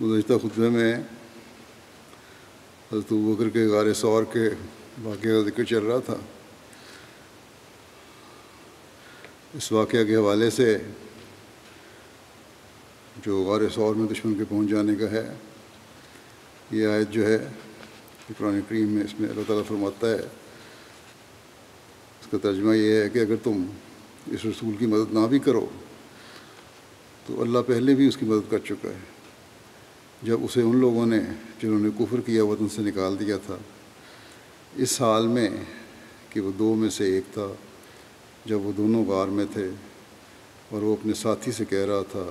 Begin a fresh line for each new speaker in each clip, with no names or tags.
गुजशत खुतबे में हजरत बकर के गार सौर के वाक़े का जिक्र चल रहा था इस वाक़े के हवाले से जो गार सौर में दुश्मन के पहुंच जाने का है ये आयत जो है कुरान करीम में इसमें अल्लाह ताला फरमाता है, इसका तर्जमा ये है कि अगर तुम इस रसूल की मदद ना भी करो तो अल्लाह पहले भी उसकी मदद कर चुका है। जब उसे उन लोगों ने जिन्होंने कुफर किया, वतन से निकाल दिया था, इस हाल में कि वो दो में से एक था, जब वो दोनों गार में थे, और वो अपने साथी से कह रहा था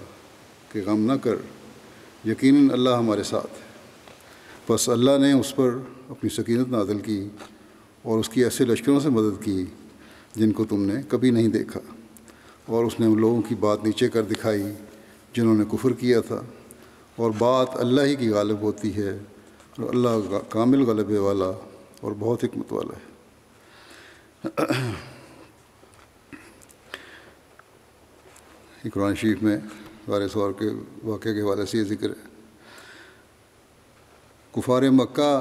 कि गम न कर, यकीनन अल्लाह हमारे साथ बस अल्लाह ने उस पर अपनी सकीनत नादल की और उसकी ऐसे लश्करों से मदद की जिनको तुमने कभी नहीं देखा। और उसने उन लोगों की बात नीचे कर दिखाई जिन्होंने कुफर किया था। और बात अल्लाह ही की गालिब होती है और अल्लाह कामिल गलबे वाला और बहुत हमत वाला है। कुरान शरीफ में वारिस और के वाक़े के हवाले से ये ज़िक्र है। कुफार मक्का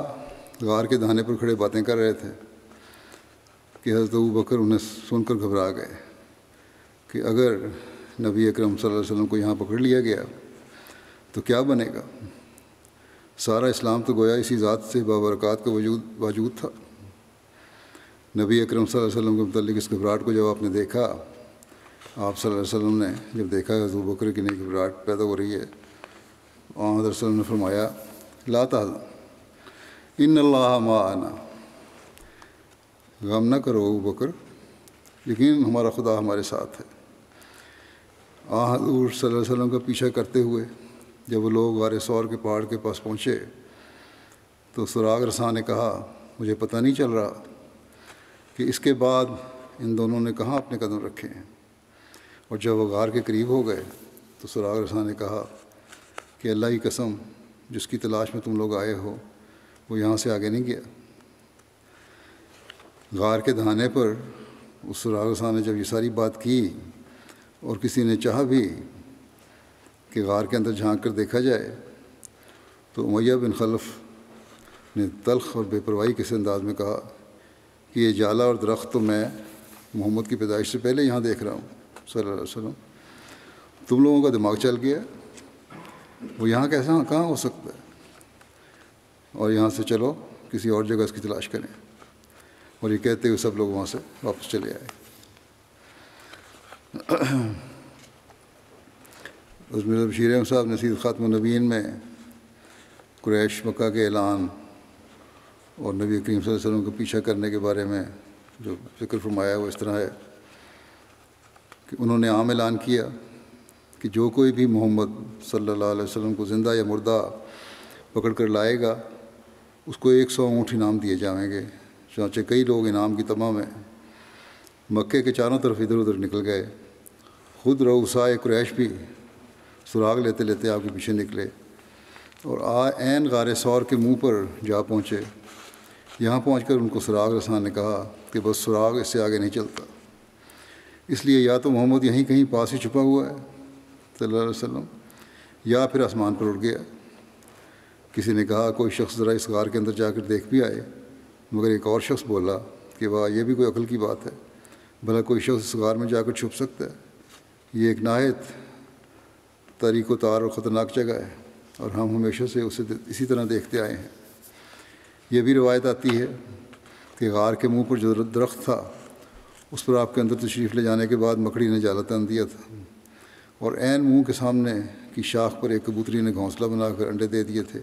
गार के दहाने पर खड़े बातें कर रहे थे कि हज़रत अबू बकर उन्हें सुनकर घबरा गए कि अगर नबी अकरम वसल्लम को यहाँ पकड़ लिया गया तो क्या बनेगा? सारा इस्लाम तो गोया इसी ज़ात से बाबरक़ात का वजूद वजूद था। नबी अकरम वसल्लम के मतलब इस घबराहट को जब आपने देखा, आप वसल्लम ने जब देखा हजू बकर की नई घबराहट पैदा हो रही है, आमद ने फरमाया लाता इन अल्लाह माना गम न करो बकर लेकिन हमारा खुदा हमारे साथ है आ हजूर वसल्लम का पीछा करते हुए जब वो लोग गार सौर के पहाड़ के पास पहुँचे तो सुराग रसा ने कहा मुझे पता नहीं चल रहा कि इसके बाद इन दोनों ने कहाँ अपने कदम रखे हैं और जब वो गार के करीब हो गए तो सुराग रसा ने कहा कि अल्लाह की कसम जिसकी तलाश में तुम लोग आए हो, वो यहाँ से आगे नहीं गया। गार के दहाने पर उस सुराग रसा ने जब ये सारी बात की और किसी ने चाह भी कि गार के अंदर झाँक कर देखा जाए तो उमैया बिन खलफ ने तलख और बेपरवाही किस अंदाज में कहा कि ये जाला और दरख्त तो मैं मोहम्मद की पैदाइश से पहले यहाँ देख रहा हूँ, सल्लल्लाहु अलैहि वसल्लम। तुम लोगों का दिमाग चल गया। वो यहाँ कैसा, कहाँ हो सकता है? और यहाँ से चलो, किसी और जगह इसकी तलाश करें। और ये कहते हुए सब लोग वहाँ से वापस चले आए। उसमें बशीर साहब नसीर ख़ातम नबीन में क्रैश मक्का के ऐलान और नबी करीम वसल्लम को पीछा करने के बारे में जो फ़िक्र फरमाया, वो इस तरह है कि उन्होंने आम ऐलान किया। कि जो कोई भी मोहम्मद सल्लल्लाहु अलैहि वसल्लम को ज़िंदा या मुर्दा पकड़ कर लाएगा, उसको एक सौ ऊँट इनाम दिए जाएँगे। चाँचे कई लोग इनाम की तमा में मक्के के चारों तरफ़ इधर उधर निकल गए। खुद रऊसाए क्रैश भी सुराग लेते लेते आपके पीछे निकले और आ एन गार सौर के मुँह पर जा पहुँचे। यहाँ पहुँच उनको सुराग रसान ने कहा कि बस सुराग इससे आगे नहीं चलता। इसलिए या तो मोहम्मद यहीं कहीं पास ही छुपा हुआ है सल्लल्लाहु अलैहि वसल्लम, या फिर आसमान पर उड़ गया। किसी ने कहा, कोई शख्स ज़रा इस गार के अंदर जाकर देख भी आए। मगर एक और शख्स बोला कि, वाह, ये भी कोई अकल की बात है। भला कोई शख्स इस गार में जाकर छुप सकता है? ये एक नाहत तारीख तार और ख़तरनाक जगह है और हम हमेशा से उसे इसी तरह देखते आए हैं। यह भी रवायत आती है कि गार के मुँह पर जो दरख्त था, उस पर आपके अंदर तशरीफ़ ले जाने के बाद मकड़ी ने जाला तन दिया था। और एन मुँह के सामने की शाख पर एक कबूतरी ने घोंसला बनाकर अंडे दे दिए थे।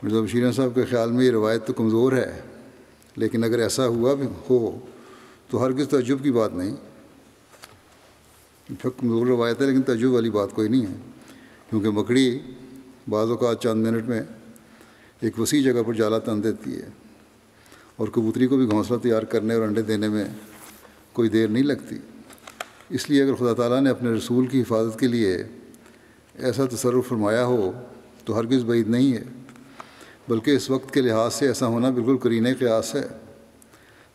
मिर्ज़ा बशीर साहब के ख्याल में ये रवायत तो कमज़ोर है, लेकिन अगर ऐसा हुआ भी हो तो हर किस तजुब की बात नहीं। कमज़ोर रवायत है, लेकिन तजुब वाली बात कोई नहीं है, क्योंकि मकड़ी बाज़ों चंद मिनट में एक वसी जगह पर जाला तन देती है और कबूतरी को भी घोंसला तैयार करने और अंडे देने में कोई देर नहीं लगती। इसलिए अगर खुदा ताला ने अपने रसूल की हिफाजत के लिए ऐसा तसरु फरमाया हो तो हरगज़ बैद नहीं है। बल्कि इस वक्त के लिहाज से ऐसा होना बिल्कुल करीन क़यास है।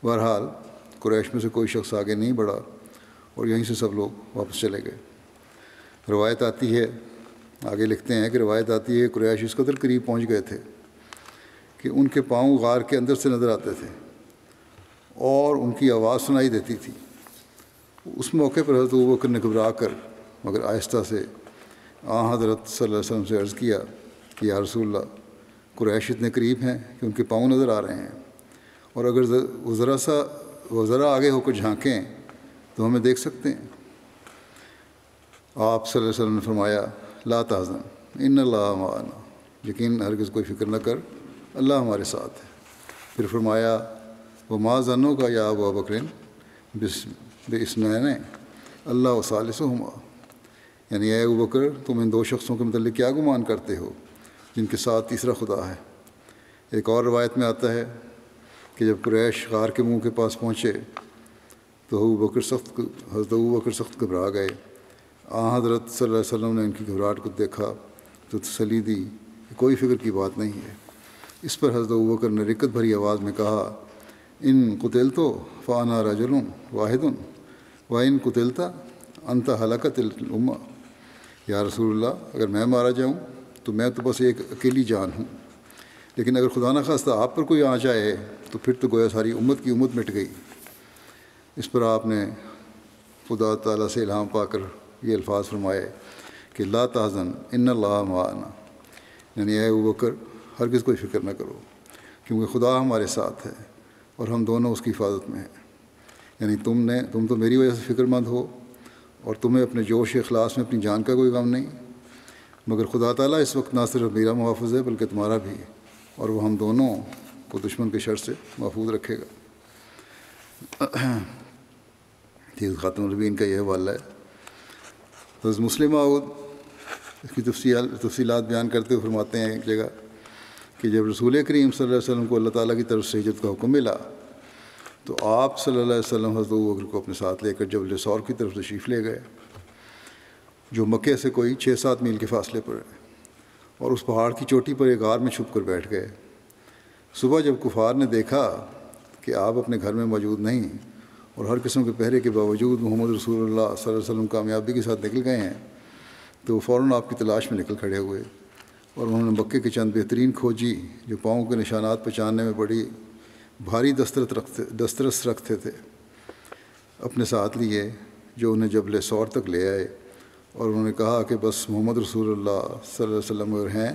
बहरहाल, कुरैश में से कोई शख्स आगे नहीं बढ़ा और यहीं से सब लोग वापस चले गए। रवायत आती है, आगे लिखते हैं कि रवायत आती है, कुरैश इस कदर करीब पहुँच गए थे कि उनके पाँव गार के अंदर से नज़र आते थे और उनकी आवाज़ सुनाई देती थी। उस मौके पर हज़रत बकर ने घबरा कर मगर आहिस्ता से आ हज़रत वसल्लम से अर्ज़ किया कि, या रसूल्ला कुरैश इतने करीब हैं कि उनके पाँव नज़र आ रहे हैं। और अगर वो ज़रा सा, वो ज़रा आगे होकर झांकें तो हमें देख सकते हैं। आप वसल्लम ने फरमाया, ला ताज़न इन माना यकीन हरगिज़ कोई फ़िक्र न कर, अल्लाह हमारे साथ है। फिर फरमाया, वो माँ जनों का या अबू बकरिन बेस्नैन अल्लाह वसालसमा यानी ए बकर, तुम इन दो शख्सों के मतलब क्या गुमान करते हो, जिनके साथ तीसरा खुदा है? एक और रवायत में आता है कि जब कुरैश गार के मुँह के पास पहुँचे तो अबू बकर सख्त हज़रत अबू बकर सख्त घबरा गए। आ हज़रत वसल्लम ने इनकी घबराहट को देखा तो तसली दी कोई फ़िक्र की बात नहीं है। इस पर हज़रत अबू बकर ने रिकत भरी आवाज़ में कहा, इन कुतिल तो फ़ाना रजुल वाहिद व इन कुतिलता अंत हलाकत उम्मा या रसूलुल्लाह, अगर मैं मारा जाऊँ तो मैं तो बस एक अकेली जान हूँ। लेकिन अगर खुदा न खास्ता आप पर कोई आ जाए तो फिर तो गोया सारी उम्मत की उम्मत मिट गई। इस पर आपने खुदा ताला से इल्हाम पाकर ये अल्फाज फरमाए कि, ला ताज़न इन ला माना यानी ए बकर हर किस कोई फ़िक्र न करो, क्योंकि खुदा हमारे साथ है और हम दोनों उसकी हिफाजत में हैं। यानी तुमने, तुम तो मेरी वजह से फ़िक्रमंद हो और तुम्हें अपने जोश अखलास में अपनी जान का कोई गम नहीं। मगर खुदा ताला इस वक्त ना सिर्फ़ मेरा मुहाफ़ है, बल्कि तुम्हारा भी और वो हम दोनों को दुश्मन के शर से महफूज रखेगा। ठीक ख़ातम नबीन का यह वाला है। तो मुस्लिम इसकी तफसीलात बयान करते हुए फरमाते हैं एक जगह कि जब रसूल करीम अलैहि वसल्लम को अल्लाह ताला की तरफ़ से हिजरत का हुक्म मिला तो आप सल्लल्लाहु अलैहि वसल्लम हज़रत बकर को अपने साथ लेकर जब सौर की तरफ़ तशरीफ़ ले गए, जो मक्के से कोई छः सात मील के फासले पर है और उस पहाड़ की चोटी पर एक गार में छुप कर बैठ गए, सुबह जब कुफार ने देखा कि आप अपने घर में मौजूद नहीं और हर किस्म के पहरे के बावजूद मोहम्मद अलैहि वसल्लम कामयाबी के साथ निकल गए हैं तो फ़ौर आपकी तलाश में निकल खड़े हुए और उन्होंने मक्के के चंद बेहतरीन खोजी जो पाँव के निशानात पहचानने में बड़ी भारी दस्तरत रखते दस्तरस रखते थे। अपने साथ लिए, जो उन्हें जबल सौर तक ले आए, और उन्होंने कहा कि बस मोहम्मद रसूल वसल्लम अगर हैं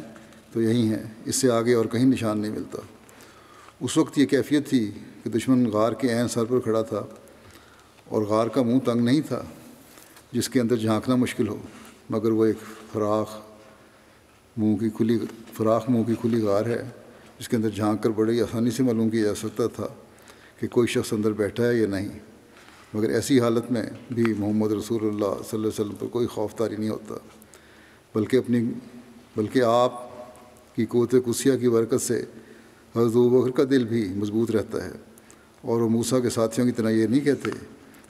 तो यही हैं। इससे आगे और कहीं निशान नहीं मिलता। उस वक्त ये कैफियत थी कि दुश्मन गार के ऐन सर पर खड़ा था, और गार का मुँह तंग नहीं था, जिसके अंदर झांकना मुश्किल हो। मगर वो एक फराख मुँह की खुली, फराख मुँह की खुली गार है। जिसके अंदर झाँक कर बड़ी आसानी से मालूम किया जा सकता था कि कोई शख्स अंदर बैठा है या नहीं। मगर ऐसी हालत में भी मोहम्मद अलैहि वसल्लम पर कोई खौफ तारी नहीं होता। बल्कि अपनी, बल्कि आप की कोत कुसिया की बरकत से अबू बकर का दिल भी मज़बूत रहता है। और वो मूसा के साथियों की तरह ये नहीं कहते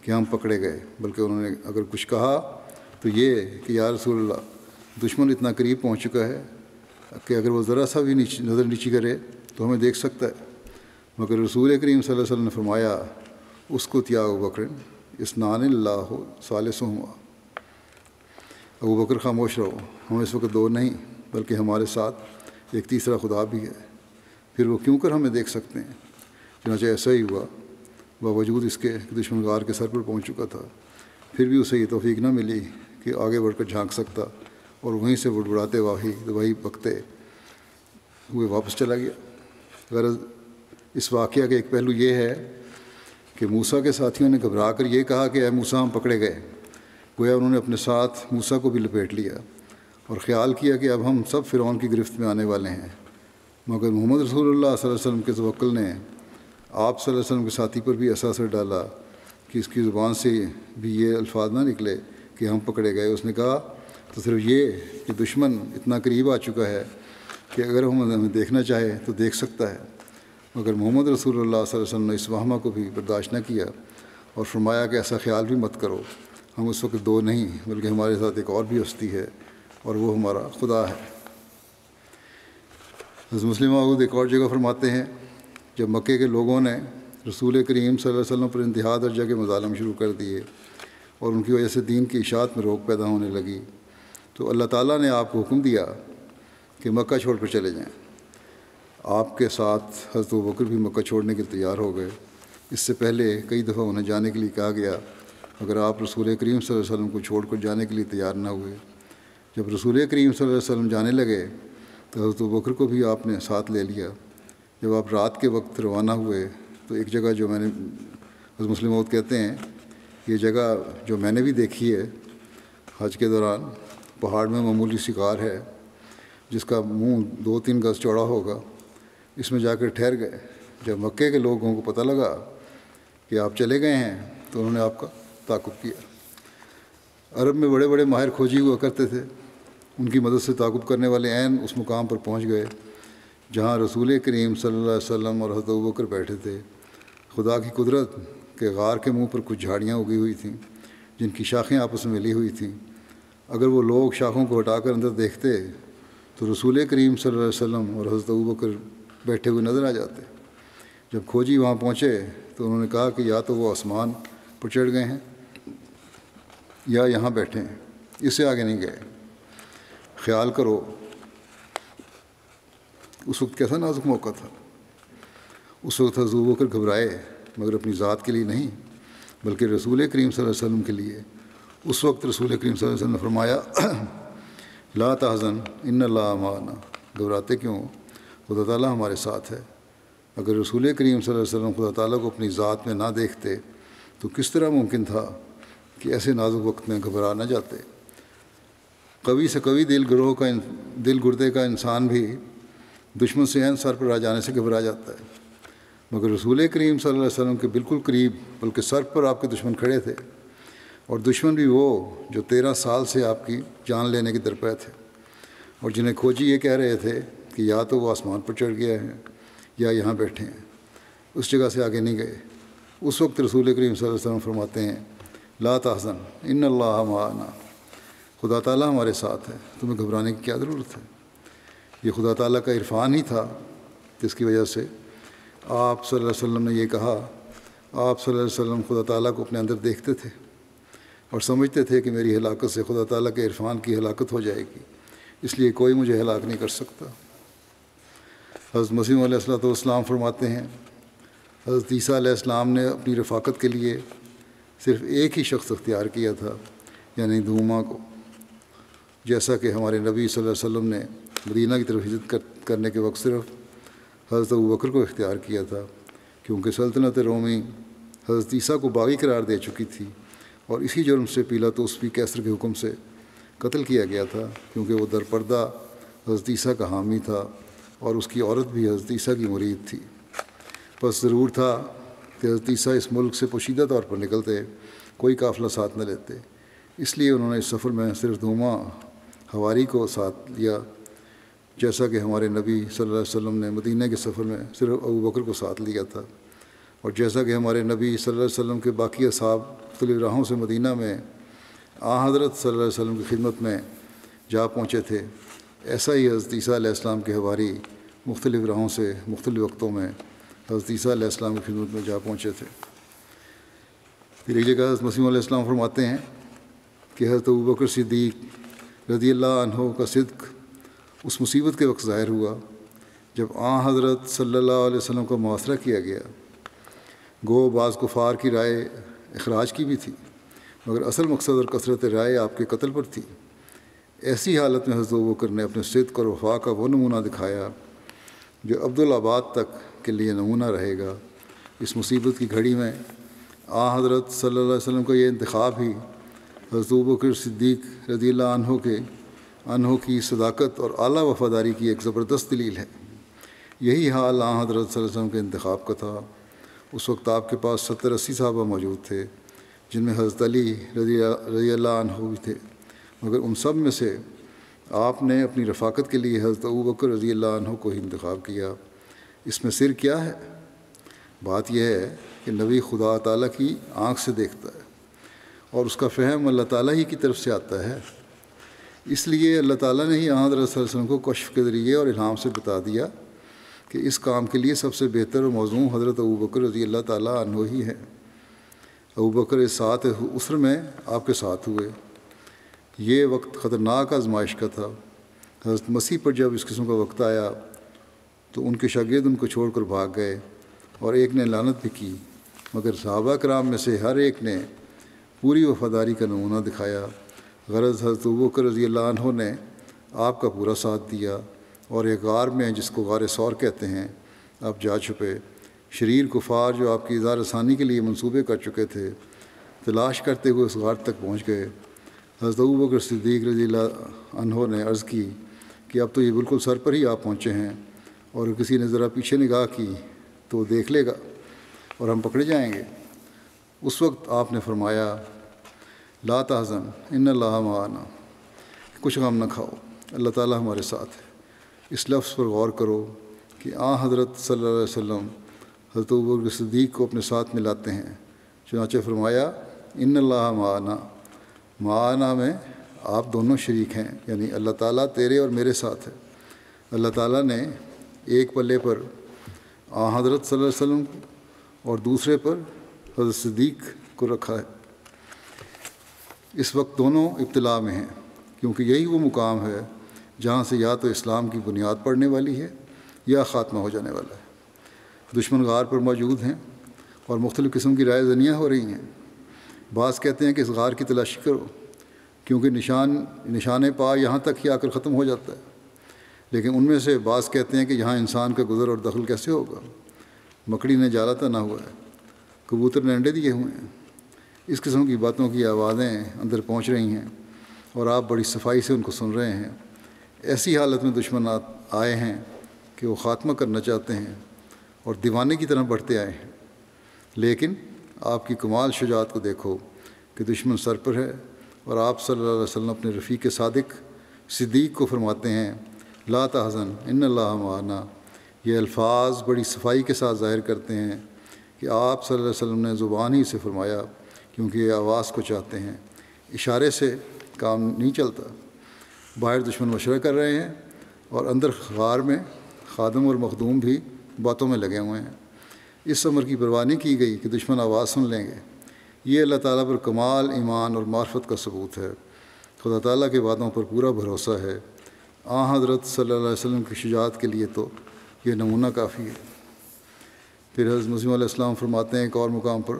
कि हम पकड़े गए, बल्कि उन्होंने अगर कुछ कहा तो ये कि या रसूलुल्लाह, दुश्मन इतना करीब पहुँच चुका है कि अगर वो ज़रा सा भी नीचे, नज़र नीची करे तो हमें देख सकता है। मगर रसूल करीम वसल्लम ने फरमाया, उसको त्याग त्या अबू बकर इसनान सालसुमा अबू बकर, खामोश रहो, हम इस वक्त दो नहीं, बल्कि हमारे साथ एक तीसरा खुदा भी है। फिर वो क्यों कर हमें देख सकते हैं? चुनाचे ऐसा ही हुआ, बावजूद इसके दुश्मनगार के सर पर पहुँच चुका था। फिर भी उसे ये तोफ़ी ना मिली कि आगे बढ़कर झाँक सकता। और वहीं से बुड़बुड़ाते वाही वही पकते हुए वापस चला गया। गरज इस वाक़े का एक पहलू ये है कि मूसा के साथियों ने घबरा कर ये कहा कि अः मूसा, हम पकड़े गए। गोया उन्होंने अपने साथ मूसा को भी लपेट लिया और ख़्याल किया कि अब हम सब फ़िरौन की गिरफ्त में आने वाले हैं। मगर मोहम्मद रसूलुल्लाह वसल्लम के तवक्ल ने आप वसल्लम के साथी पर भी ऐसा असर डाला कि इसकी ज़ुबान से भी ये अल्फाज ना निकले कि हम पकड़े गए। उसने कहा तो सिर्फ़ ये कि दुश्मन इतना करीब आ चुका है कि अगर हम हमें देखना चाहे तो देख सकता है। मगर मोहम्मद रसूल वसम ने इस वहमा को भी बर्दाश्त न किया और फरमाया कि ऐसा ख्याल भी मत करो, हम उस वक्त दो नहीं, बल्कि हमारे साथ एक और भी हस्ती है और वो हमारा खुदा है। हज़रत मुस्लिम एक और जगह फरमाते हैं, जब मक्के के लोगों ने रसूल करीम वसल्लम पर इंतहा दर्जा के मजालम शुरू कर दिए और उनकी वजह से दीन की इशात में रोक पैदा होने लगी तो अल्लाह ताला ने आपको हुक्म दिया कि मक्का छोड़ कर चले जाएँ। आपके साथ हज़रत बकर भी मक्का छोड़ने के तैयार हो गए। इससे पहले कई दफ़ा उन्हें जाने के लिए कहा गया, अगर आप रसूल करीम वसल्लम को छोड़ कर जाने के लिए तैयार ना हुए। जब रसूल करीम वसल्लम जाने लगे तो हज़रत बकर को भी आपने साथ ले लिया। जब आप रात के वक्त रवाना हुए तो एक जगह जो मैंने मुस्लिम कहते हैं, ये जगह जो मैंने भी देखी है, हज के दौरान पहाड़ में मामूली शिकार है, जिसका मुँह दो तीन गज चौड़ा होगा, इसमें जाकर ठहर गए। जब मक्के के लोगों को पता लगा कि आप चले गए हैं तो उन्होंने आपका ताकुब किया। अरब में बड़े बड़े माहिर खोजी हुआ करते थे। उनकी मदद से ताकुब करने वाले ऐन उस मुकाम पर पहुँच गए, जहाँ रसूल करीम सल्लल्लाहु अलैहि वसल्लम और हज़रत बैठे थे। खुदा की कुदरत के गार के मुँह पर कुछ झाड़ियाँ उगी हुई थीं, जिनकी शाखें आपस में मिली हुई थीं। अगर वो लोग शाखों को हटाकर अंदर देखते तो रसूल करीम सल्लल्लाहु वसल्लम और हज़रत अबू बकर बैठे हुए नज़र आ जाते। जब खोजी वहाँ पहुँचे तो उन्होंने कहा कि या तो वो आसमान पर चढ़ गए हैं, या यहाँ बैठे हैं। इससे आगे नहीं गए। ख्याल करो, उस वक्त कैसा नाजुक मौका था। उस वक्त होकर घबराए, मगर अपनी ज़ात के लिए नहीं, बल्कि रसूल करीम वसल्लम के लिए उस वक्त रसूल करीम ने फरमाया, ला तहज़न इन माना। घबराते क्यों खुदा ताला हमारे साथ है। अगर रसूल करीम वसल्लम खुदा ताला को अपनी ज़ात में ना देखते तो किस तरह मुमकिन था कि ऐसे नाजुक वक्त में घबरा ना जाते? कवि से कवि, दिल ग्रोह का दिल गुर्दे का इंसान भी दुश्मन से सर पर आ जाने से घबरा जाता है। मगर रसूल करीम अलैहि वसल्लम के बिल्कुल करीब, बल्कि सर पर आपके दुश्मन खड़े थे। और दुश्मन भी वो जो तेरह साल से आपकी जान लेने के दरपे थे और जिन्हें खोजी ये कह रहे थे कि या तो वो आसमान पर चढ़ गया है या यहाँ बैठे हैं। उस जगह से आगे नहीं गए। उस वक्त रसूल करीम वसल्लम फरमाते हैं, ला तहसन इन अल्लाह माना खुदा ताला हमारे साथ है। तुम्हें घबराने की क्या ज़रूरत है? ये खुदा ताला का इरफान ही था जिसकी वजह से आप सल्लल्लाहु अलैहि वसल्लम ने ये कहा। आप सल्लल्लाहु अलैहि वसल्लम खुदा ताला को अपने अंदर देखते थे। और समझते थे कि मेरी हलाकत से खुदा ताला के इरफान की हलाकत हो जाएगी इसलिए कोई मुझे हलाक नहीं कर सकता। हज़रत मसीम सलाम फरमाते हैं हज़रत ईसा इस्लाम ने अपनी रफ़ाकत के लिए सिर्फ़ एक ही शख्स अख्तियार किया था यानी धूमा को। जैसा कि हमारे नबी सल्लल्लाहु अलैहि वसल्लम ने मदीना की तरफ़ हिजरत कर, करने के वक्त सिर्फ़ हज़रत अबू बकर को इख्तियार किया था क्योंकि सल्तनत रोमी हज़रत ईसा को बागी करार दे चुकी थी। और इसी जुर्म से पीला तो उसकी कैसर के हुक्म से कत्ल किया गया था, क्योंकि वो दरपर्दा हज़रत ईसा का हामी था और उसकी औरत भी हज़रत ईसा की मुरीद थी। बस ज़रूर था कि हज़रत ईसा इस मुल्क से पोशीदा तौर पर निकलते, कोई काफ़िला साथ न लेते। इसलिए उन्होंने इस सफ़र में सिर्फ़ धूमा हवारी को साथ लिया, जैसा कि हमारे नबी सल्लल्लाहु अलैहि वसल्लम ने मदीना के सफ़र में सिर्फ़ अबू बकर को साथ लिया था। और जैसा कि हमारे नबी सल्लल्लाहु अलैहि वसल्लम के बाकी असाब मुख्तलिफ़ राहों से मदीना में आ हज़रत सल्लल्लाहु की खिदमत में जा पहुँचे थे। ऐसा ही हज़रत ईसा अलैहिस्सलाम के हवारी मुख्तलिफ़ राहों से मुख्तलिफ़ वक्तों में हज़रत की खिदमत में जा पहुँचे थे। फिर एक जगह हज़रत मसीम फरमाते हैं कि हज़रत अबू बकर सिद्दीक रदी अल्लाह का सिद्क उस मुसीबत के वक्त ज़ाहिर हुआ जब आ हज़रत सल्लल्लाहु अलैहि का मुआसरा किया गया। गो बाज़ कुफ़ार की राय अखराज की भी थी, मगर असल मकसद और कसरत राय आपके कत्ल पर थी। ऐसी हालत में हज़रत बकर ने अपने सिद्क और वफा का वो नमूना दिखाया, जो अब्दुल्लाबाद तक के लिए नमूना रहेगा। इस मुसीबत की घड़ी में आ हज़रत अलैहि वसल्लम का ये इंतखब ही हज़रत बकर सिद्दीक रदी अनहो के, अनहो की सदाकत और आला वफादारी की एक ज़बरदस्त दलील है। यही हाल आ हज़रत के इंतखब का था। उस वक्त आपके पास सत्तर अस्सी साहबा मौजूद थे, जिनमें हज़रत अली रज़ी रज़ी अल्लाह भी थे। मगर उन सब में से आपने अपनी रफ़ाकत के लिए हज़रत अबू बकर रज़ी अल्लाह को ही इंतखब किया। इसमें सिर क्या है? बात यह है कि नबी खुदा ताला की आँख से देखता है और उसका फ़हम अल्लाह ताला ही की तरफ़ से आता है। इसलिए अल्लाह ताला ने ही हज़रत वसल्लम को कश्फ के ज़रिए और इल्हाम से बता दिया कि इस काम के लिए सबसे बेहतर मौजूद हज़रत अबू बकर रज़ी अल्लाह अन्हो ही है। अबू बकर इस सात उसर में आपके साथ हुए। ये वक्त ख़तरनाक आजमाइश का था। हज़रत मसीह पर जब इस किस्म का वक्त आया तो उनके शागिर्द उनको छोड़कर भाग गए और एक ने लानत भी की, मगर सहाबा कराम में से हर एक ने पूरी वफादारी का नमूना दिखाया। गरज हज़रत अबू बकर रज़ी अल्लाह ने आपका पूरा साथ दिया। और एक गार में जिसको गार सौर कहते हैं। आप जा छुपे शरीर कुफार जो आपकी इजार आसानी के लिए मंसूबे कर चुके थे तलाश करते हुए उस गार तक पहुँच गए। हज़रत बकर सिद्दीक रज़ी ने अर्ज़ की कि अब तो ये बिल्कुल सर पर ही आप पहुँचे हैं और किसी ने ज़रा पीछे निगाह की तो देख लेगा और हम पकड़े जाएँगे। उस वक्त आपने फरमाया, ला तहज़न इन माना, कुछ गम न खाओ, अल्लाह ताला हमारे साथ है। इस लफ्ज़ पर गौर करो कि आ हज़रत अलैहि वसल्लम हज़रत अबूबकर सिद्दीक को अपने साथ मिलाते हैं। चुनाच फरमाया इन अल्लाह माना। माना में आप दोनों शरीक हैं, यानी अल्लाह ताला तेरे और मेरे साथ है। अल्लाह ताला ने एक पल्ले पर आ हज़रत वसल्लम और दूसरे पर हज़रत सिद्दीक को रखा है। इस वक्त दोनों इब्तला में हैं, क्योंकि यही वो मुकाम है जहाँ से या तो इस्लाम की बुनियाद पड़ने वाली है या ख़ात्मा हो जाने वाला है। दुश्मन गार पर मौजूद हैं और मुख्तलिफ़ किस्म की राय जनियाँ हो रही हैं। बाज़ कहते हैं कि इस गार की तलाशी करो, क्योंकि निशान निशान पा यहाँ तक ही आकर ख़त्म हो जाता है। लेकिन उनमें से बाज़ कहते हैं कि यहाँ इंसान का गुज़र और दखल कैसे होगा? मकड़ी ने जाला तना हुआ है, कबूतर ने अंडे दिए हुए हैं। इस किस्म की बातों की आवाज़ें अंदर पहुँच रही हैं और आप बड़ी सफ़ाई से उनको सुन रहे हैं। ऐसी हालत में दुश्मन आए हैं कि वो ख़ात्मा करना चाहते हैं और दीवाने की तरह बढ़ते आए हैं। लेकिन आपकी कमाल शुजात को देखो कि दुश्मन सर पर है और आप सल्लल्लाहु अलैहि वसल्लम अपने रफ़ीक सादिक सिद्दीक को फरमाते हैं, ला तहज़न इन माना। ये अल्फाज बड़ी सफ़ाई के साथ ज़ाहिर करते हैं कि आप सल्लल्लाहु अलैहि वसल्लम ने ज़ुबान ही से फरमाया क्योंकि ये आवाज़ को चाहते हैं। इशारे से काम नहीं चलता। बाहर दुश्मन मशरा कर रहे हैं और अंदर गार में खादम और मखदूम भी बातों में लगे हुए हैं। इस अमर की परवाह नहीं की गई कि दुश्मन आवाज़ सुन लेंगे। ये अल्लाह ताला पर कमाल, ईमान और मार्फत का सबूत है। खुदा ताला के वादों पर पूरा भरोसा है। आ हज़रत सल्लल्लाहु अलैहि वसल्लम की शुजात के लिए तो ये नमूना काफ़ी है। फिर हज़रत मसीम फरमाते हैं एक और मुकाम पर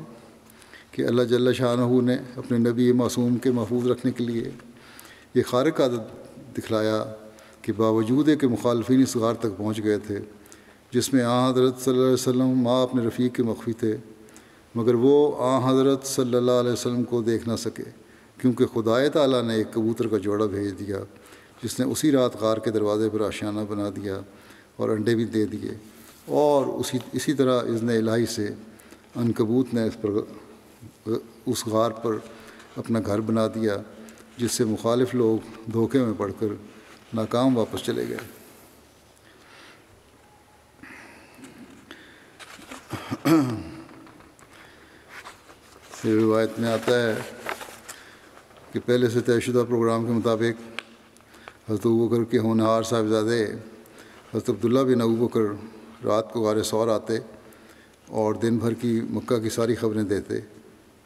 कि अल्लाह जल्ला शाह ने अपने नबी मासूम के महफूज रखने के लिए ये खारक आदत दिखलाया कि बावजूद के मुखालफी गार तक पहुँच गए थे, जिसमें आ हज़रत सल्लल्लाहु माँ अपने रफ़ीक के मख्फी थे, मगर वो आ हज़रत सल्लल्लाहु को देख ना सके, क्योंकि खुदाए ताला ने एक कबूतर का जोड़ा भेज दिया, जिसने उसी रात गार के दरवाज़े पर आशाना बना दिया और अंडे भी दे दिए। और उसी, इसी तरह इज़न इलाही से अनकबूत ने इस पर, उस गार पर अपना घर बना दिया। जिससे मुखालिफ लोग धोखे में पड़कर नाकाम वापस चले गए। फिर रिवायत में आता है कि पहले से तयशुदा प्रोग्राम के मुताबिक हज़रत बकर के होनहार साहबजादे, हज़रत अब्दुल्ला बिन अबू बकर रात को गार सौर आते और दिन भर की मक्का की सारी खबरें देते,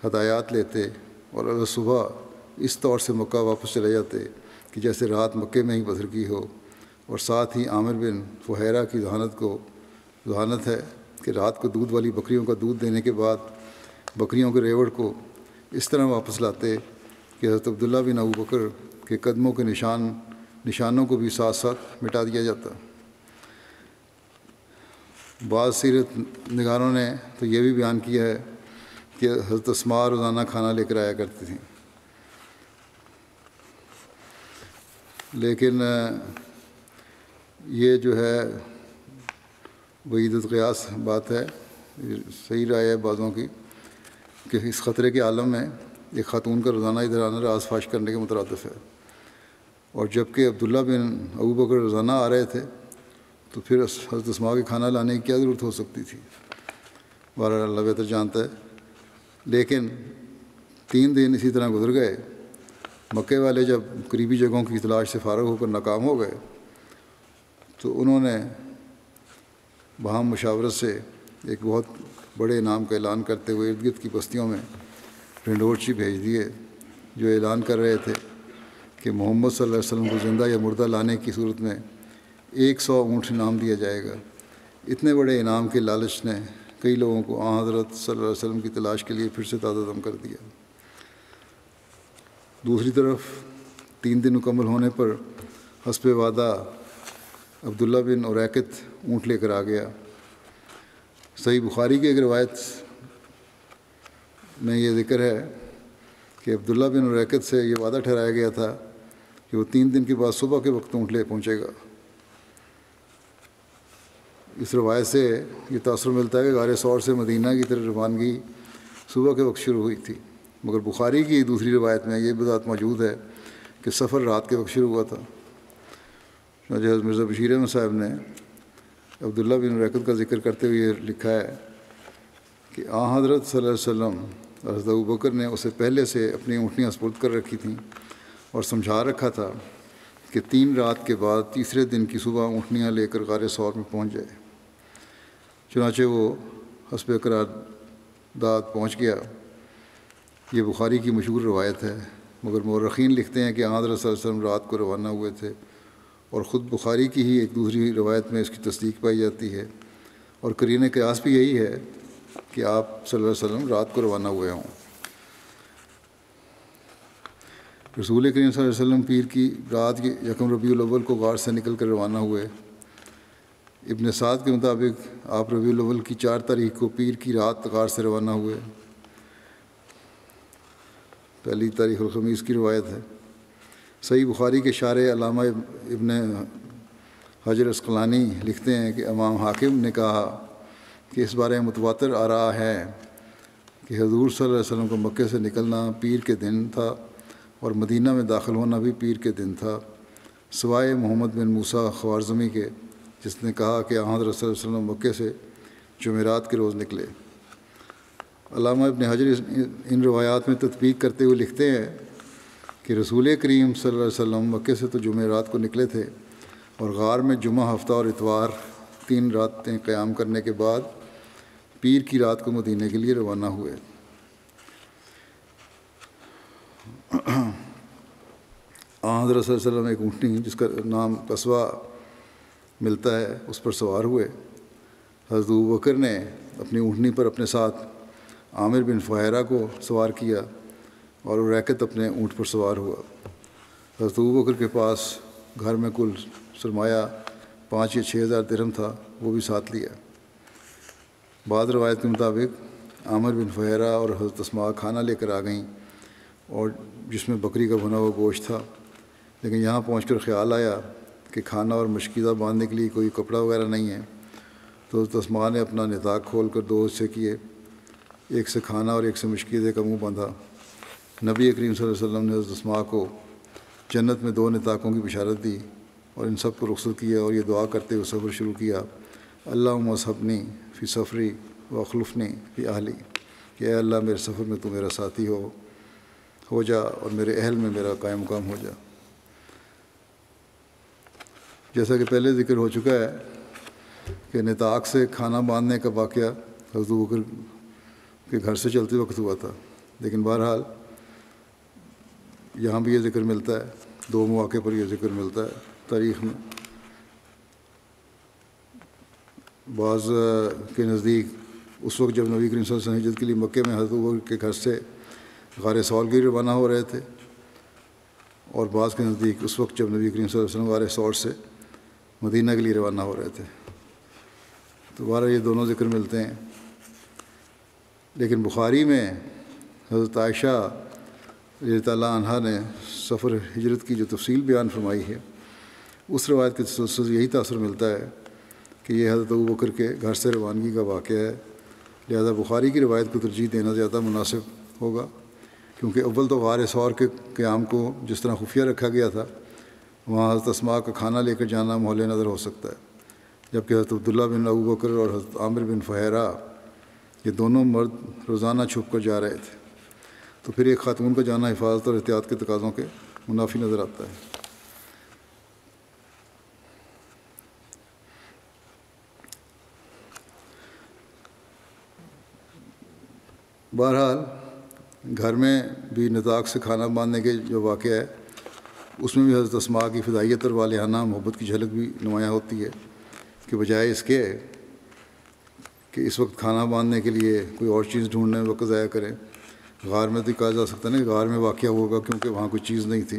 हदायत लेते और अगर सुबह इस तौर से मक्का वापस चले जाते कि जैसे रात मक्के में ही बसर की हो। और साथ ही आमिर बिन फुहरा की जहानत को, जहानत है कि रात को दूध वाली बकरियों का दूध देने के बाद बकरियों के रेवड़ को इस तरह वापस लाते कि हज़रत अब्दुल्ला बिन अबू बकर के कदमों के निशान, निशानों को भी साथ साथ मिटा दिया जाता। बाद सीरत निगारों ने तो ये भी बयान किया है कि हज़रत स्मार रोज़ाना खाना लेकर आया करती थी। लेकिन ये जो है वहीदत बात है सही राय है बाज़ों की, कि इस ख़तरे के आलम में एक ख़ातून का रोज़ाना इधर आना राज फाश करने के मुतरद है। और जबकि अब्दुल्ला बिन अबू बकर रोज़ाना आ रहे थे तो फिर हज़रत के खाना लाने की क्या ज़रूरत हो सकती थी? बारह अल्लाह बेहतर जानता है। लेकिन, तीन दिन इसी तरह गुजर गए मक्के वाले जब करीबी जगहों की तलाश से फारग होकर नाकाम हो गए तो उन्होंने वहाँ मुशावरत से एक बहुत बड़े इनाम का ऐलान करते हुए इर्द गिर्द की बस्तियों में रिंडोरची भेज दिए, जो ऐलान कर रहे थे कि मोहम्मद सल्लल्लाहु अलैहि वसल्लम को ज़िंदा या मुर्दा लाने की सूरत में एक सौ ऊँट इनाम दिया जाएगा। इतने बड़े इनाम के लालच ने कई लोगों को आ हज़रत सल्लल्लाहु अलैहि वसल्लम की तलाश के लिए फिर से ताज़ा दम कर दिया। दूसरी तरफ़ तीन दिन मुकम्मल होने पर हसब वादा अब्दुल्ला बिन औरैकत ऊँट लेकर आ गया। सही बुखारी की एक रवायत में ये ज़िक्र है कि अब्दुल्ला बिन औरैकत से ये वादा ठहराया गया था कि वो तीन दिन के बाद सुबह के वक्त ऊँट ले पहुँचेगा। इस रवायत से ये तसर मिलता है कि गार सौर से मदीना की तरफ़ रवानगी सुबह के वक्त शुरू हुई थी। मगर बुखारी की दूसरी रवायत में ये बात मौजूद है कि सफ़र रात के वक्त शुरू हुआ था। जहाज़ मिर्ज़ा बशीर अहमद साहब ने अब्दुल्ला बिन रकत का ज़िक्र करते हुए लिखा है कि आ हज़रत हज़रत बकर ने उसे पहले से अपनी ऊँटनियाँ स्पुर्द कर रखी थीं और समझा रखा था कि तीन रात के बाद तीसरे दिन की सुबह ऊँटनियाँ लेकर गार सौर में पहुँच जाए। चुनाचे वो हसब करार दाद पहुँच गया। ये बुखारी की मशहूर रवायत है, मगर मौरखीन लिखते हैं कि आदर वसल्लम रात को रवाना हुए थे और ख़ुद बुखारी की ही एक दूसरी रवायत में इसकी तस्दीक पाई जाती है। और करीन क्यास भी यही है कि आप सल्लल्लाहु अलैहि वसल्लम रात को रवाना हुए हों। रसूल करीम वसल्लम पीर की रात के यकम रबी अव्वल को गार से निकल कर रवाना हुए। इब्न साद के मुताबिक आप रबी अव्वल की चार तारीख को पीर की रात गार से रवाना हुए। पहली तारीख खमीस की रवायत है। सही बुखारी के शार अलामा इबन हजर असकलानी लिखते हैं कि इमाम हाकिम ने कहा कि इस बारे में मुतवातर आ रहा है कि हजूर सल्लल्लाहु अलैहि को मक्के से निकलना पीर के दिन था और मदीना में दाखिल होना भी पीर के दिन था। सवाए मोहम्मद बिन मूसा ख्वारज़मी के, जिसने कहा कि अहद रसोल्लम मक्के से जुमेरात के रोज़ निकले। अलामा इबन हजर इन रवायात में तदबीक करते हुए लिखते हैं कि रसूल करीम वसल्लम मक्के से तो जुमेरात को निकले थे और गार में जुमा हफ़्ता और इतवार तीन रातें क़याम करने के बाद पीर की रात को मदीने के लिए रवाना हुए। हज़रत वसल्लम एक ऊँटनी जिसका नाम कस्बा मिलता है, उस पर सवार हुए। हज़रत बकर ने अपनी ऊँटनी पर अपने साथ आमिर बिन फ़ायरा को सवार किया और रैकत अपने ऊँट पर सवार हुआ। हज़रत के पास घर में कुल सरमाया पाँच या छः हज़ार दिरम था, वो भी साथ लिया। बाद रवायत के मुताबिक आमिर बिन फ़हरा और हज़रत असमा खाना लेकर आ गईं और जिसमें बकरी का भुना हुआ गोश्त था। लेकिन यहाँ पहुँच कर ख्याल आया कि खाना और मशकीदा बांधने के लिए कोई कपड़ा वगैरह नहीं है तो तस्मा ने अपना निताक खोल कर दो हिस्से किए। एक से खाना और एक से मुश्किल का मुँह बांधा। नबी करीम वसल्लम ने हज़रत अस्मा को जन्नत में दो नताकों की बशारत दी और इन सबको रुखसत किया और ये दुआ करते हुए सफ़र शुरू किया। अल्लाह मसहबनी फ़ी सफ़री व अखलुफ़नी फ़ी आहली कि अल्लाह, मेरे सफ़र में तू मेरा साथी हो हो जा और मेरे अहल में मेरा कायम मुकाम हो जा। जैसा कि पहले ज़िक्र हो चुका है कि नताक से खाना बांधने का वाक़ हज़रत बकर के घर से चलते वक्त हुआ था। लेकिन बहरहाल, यहाँ भी ये ज़िक्र मिलता है, दो मौके पर यह ज़िक्र मिलता है, तारीख़ में। बाज़ के नज़दीक, उस वक्त जब नबी करीम वसल्लम के लिए मक्के में हज़रत के घर से गार सौल के रवाना हो रहे थे, और बाज़ के नज़दीक उस वक्त जब नबी करीम वसल्लम गार सौल से मदीना के लिए रवाना हो रहे थे। तो बारह ये दोनों ज़िक्र मिलते हैं। लेकिन बुखारी में हज़रत आयशा तहा ने सफ़र हिजरत की जो तफसील बयान फरमाई है, उस रवायत के तसलसल यही तासर मिलता है कि यह हज़रत अबू बकर के घर से रवानगी का वाक़ है। लिहाजा बुखारी की रवायत को तरजीह देना ज़्यादा मुनासिब होगा, क्योंकि अव्वल तो गार सौर के क़्याम को जिस तरह खुफिया रखा गया था, वहाँ हज़रत असमा का खाना लेकर जाना मोहल नज़र हो सकता है, जबकि हज़रत अब्दुल्ला बिन अबू बकर और हज़रत आमिर बिन फ़हरा ये दोनों मर्द रोज़ाना छुप कर जा रहे थे। तो फिर एक ख़ातून का जाना हिफाजत और एहतियात के तकाज़ों के मुनाफी नज़र आता है। बहरहाल, घर में भी नताक से खाना बांधने के जो वाक़ है, उसमें भी हज़रत असमा की फ़िदाइत और वालियाना मोहब्बत की झलक भी नुमायाँ होती है कि बजाय इसके कि इस वक्त खाना बांधने के लिए कोई और चीज़ ढूँढने में वक्त ज़ाया करें। गार में तो कहा जा सकता है ना गार में वाक़ होगा क्योंकि वहाँ कोई चीज़ नहीं थी।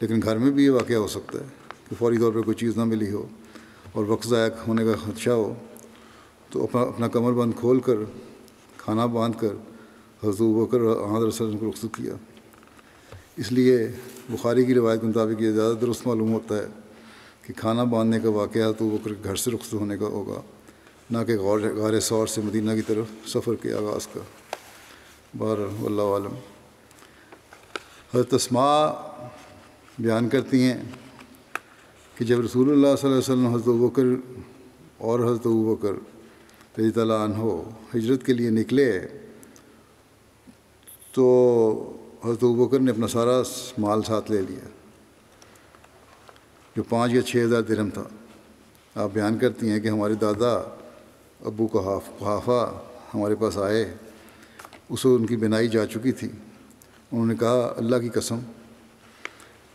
लेकिन घर में भी ये वाक़ हो सकता है कि फौरी तौर पर कोई चीज़ ना मिली हो और वक्त ज़ाया होने का खदशा हो। तो अपना अपना कमर बंद खोल कर खाना बाँध कर हजू बकर अहमद रसम को रुख्सत किया। इसलिए बुखारी की रवायत के मुताबिक ये ज़्यादा दुरुस्त मालूम होता है कि खाना बांधने का वाक़ तो बकर घर से रुख्सत होने का होगा। ना कि गौर गार सौर से मदीना की तरफ़ सफ़र के आगाज़ का। बार आलम। हज़रत तस्मा बयान करती हैं कि जब अलैहि वसल्लम हज़रत बकर और हज़रत बकर रज़ी हो हिजरत के लिए निकले तो हज़रत बकर ने अपना सारा माल साथ ले लिया, जो पाँच या छः हज़ार दिरम था। आप बयान करती हैं कि हमारे दादा अबू का हाफ़ हाफा हमारे पास आए, उसे उनकी बिनाई जा चुकी थी। उन्होंने कहा, अल्लाह की कसम,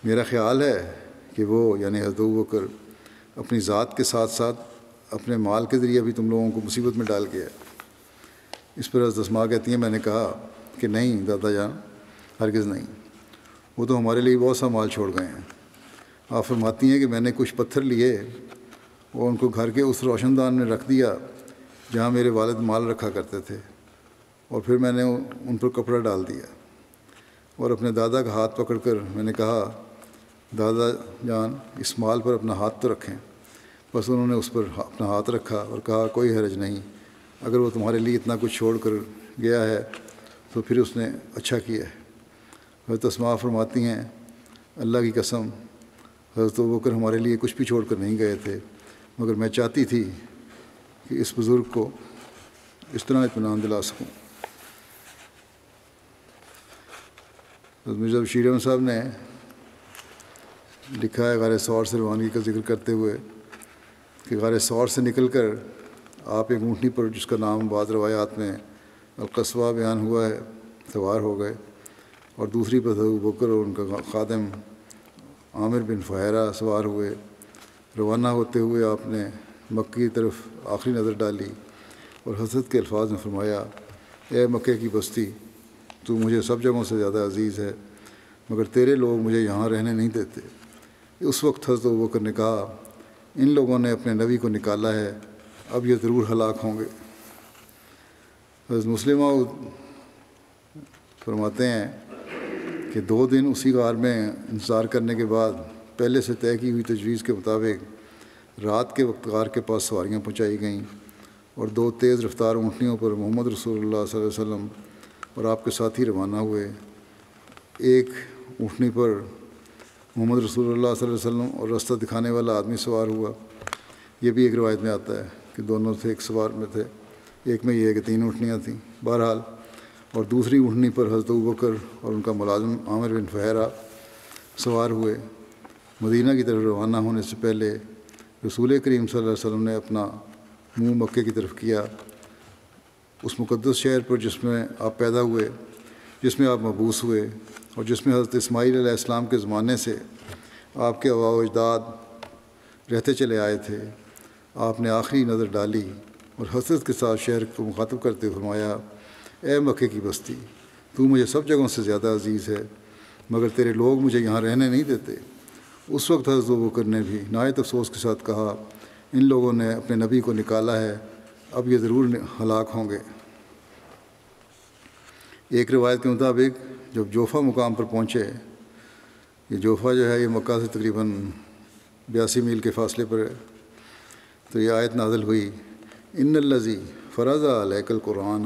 मेरा ख्याल है कि वो, यानी हज़रत बकर, अपनी ज़ात के साथ साथ अपने माल के ज़रिए भी तुम लोगों को मुसीबत में डाल गया इस पर दसमा कहती हैं, मैंने कहा कि नहीं, दादा जान, हरगिज़ नहीं। वो तो हमारे लिए बहुत सा माल छोड़ गए हैं। आप फरमाती हैं कि मैंने कुछ पत्थर लिए और उनको घर के उस रोशनदान में रख दिया जहाँ मेरे वालद माल रखा करते थे और फिर मैंने उन पर कपड़ा डाल दिया और अपने दादा का हाथ पकड़कर मैंने कहा, दादा जान, इस माल पर अपना हाथ तो रखें। बस उन्होंने उस पर अपना हाथ रखा और कहा, कोई हरज नहीं। अगर वो तुम्हारे लिए इतना कुछ छोड़ कर गया है तो फिर उसने अच्छा किया है। वह तस्मा फरमाती हैं, अल्लाह की कसम, हज़रत बकर हमारे लिए कुछ भी छोड़ कर नहीं गए थे, मगर मैं चाहती थी कि इस बुज़ुर्ग को इस तरह इतमान दिला सकूँ। मिर्ज़ा बशीर अहमद साहब ने लिखा है, गार सौर से रवानगी का ज़िक्र करते हुए कि गार सौर से निकल कर आप एक ऊँटनी पर, जिसका नाम बाद रवायात में अलकस्बा बयान हुआ है, सवार हो गए। और दूसरी पर बकर और उनका खादम आमिर बिन फ़हरा सवार हुए। रवाना होते हुए आपने मक्की की तरफ़ आखिरी नज़र डाली और हसरत के अल्फाज में फरमाया, ए मक्के की बस्ती, तू मुझे सब जगहों से ज़्यादा अज़ीज़ है, मगर तेरे लोग मुझे यहाँ रहने नहीं देते। उस वक्त हज़रत बकर ने कहा, इन लोगों ने अपने नबी को निकाला है, अब ये ज़रूर हलाक होंगे। हज़रत मुस्लिम फरमाते हैं कि दो दिन उसी गार में इंतज़ार करने के बाद पहले से तय की हुई तजवीज़ के मुताबिक रात के वक्त गार के पास सवारियाँ पहुँचाई गईं और दो तेज़ रफ्तार ऊँटनियों पर मोहम्मद रसूल वसम और आपके साथ ही रवाना हुए। एक ऊँटनी पर मोहम्मद रसूल वसल्लम और रास्ता दिखाने वाला आदमी सवार हुआ। ये भी एक रवायत में आता है कि दोनों थे एक सवार में थे। एक में यह है कि तीन ऊँटनियाँ थीं बहरहाल और दूसरी ऊँटनी पर हज़रत बकर और उनका मुलाजिम आमिर बिन फहरा सवार हुए। मदीना की तरफ़ रवाना होने से पहले रसूल करीम वसल्लम ने अपना मुँह मक्के की तरफ़ किया। उस मुक़द्दस शहर पर जिसमें आप पैदा हुए, जिसमें आप मबूस हुए और जिसमें हज़रत इस्माईल अलैहिस्सलाम के ज़माने से आपके अवा अजदाद रहते चले आए थे, आपने आखिरी नज़र डाली और हसरत के साथ शहर को मुखातब करते हुए फरमाया, ए मक्के की बस्ती, तू मुझे सब जगहों से ज़्यादा अज़ीज़ है, मगर तेरे लोग मुझे यहाँ रहने नहीं देते। उस वक्त हज़रत बकर ने भी नायत अफसोस के साथ कहा, इन लोगों ने अपने नबी को निकाला है, अब ये ज़रूर हलाक होंगे। एक रिवायत के मुताबिक, जब जोफ़ा मुकाम पर पहुँचे, ये जोफ़ा जो है, ये मक्का से तकरीबन बयासी मील के फासले पर है। तो ये आयत नाजल हुई इन लजी फ़राज़ा अलैकल कुरान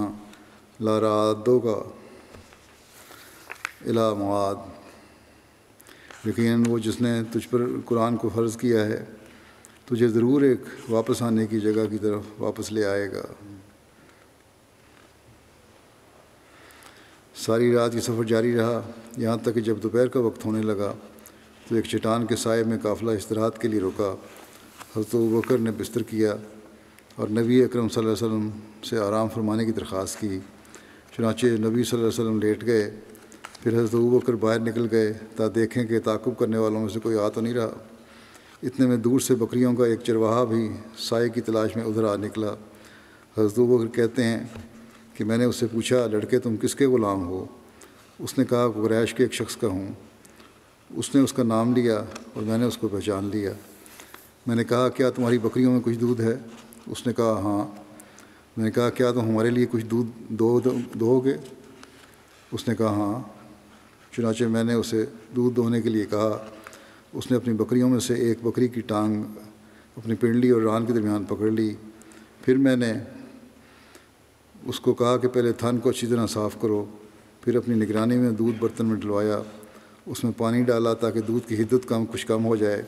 लारादो का इला मुआद। यकीन वो जिसने तुझ पर कुरान को फ़र्ज़ किया है, तुझे ज़रूर एक वापस आने की जगह की तरफ़ वापस ले आएगा। सारी रात ये सफ़र जारी रहा। यहाँ तक कि जब दोपहर का वक्त होने लगा तो एक चट्टान के साय में काफ़िला istirahat के लिए रुका। हज़रत बकर ने बिस्तर किया और नबी अकरम वसल्लम से आराम फरमाने की दरख्वास्त की। चुनाचे नबी वसल्लम लेट गए। फिर हज़रत बकर बाहर निकल गए, ता देखें कि ताकुब करने वालों में से कोई आ तो नहीं रहा। इतने में दूर से बकरियों का एक चरवाहा भी साय की तलाश में उधर आ निकला। हज़रत बकर कहते हैं कि मैंने उससे पूछा, लड़के तुम किसके ग़ुलाम हो? उसने कहा कुरैश के एक शख्स का हूँ। उसने उसका नाम लिया और मैंने उसको पहचान लिया। मैंने कहा, क्या तुम्हारी बकरियों में कुछ दूध है? उसने कहा हाँ। मैंने कहा, क्या तुम हमारे लिए कुछ दूध दो दोगे उसने कहा हाँ। चुनाचे मैंने उसे दूध दोहने के लिए कहा। उसने अपनी बकरियों में से एक बकरी की टांग अपनी पिंडली और रान के दरमियान पकड़ ली। फिर मैंने उसको कहा कि पहले थन को अच्छी तरह साफ़ करो, फिर अपनी निगरानी में दूध बर्तन में डलवाया। उसमें पानी डाला ताकि दूध की हिद्दत कम, कुछ कम हो जाए।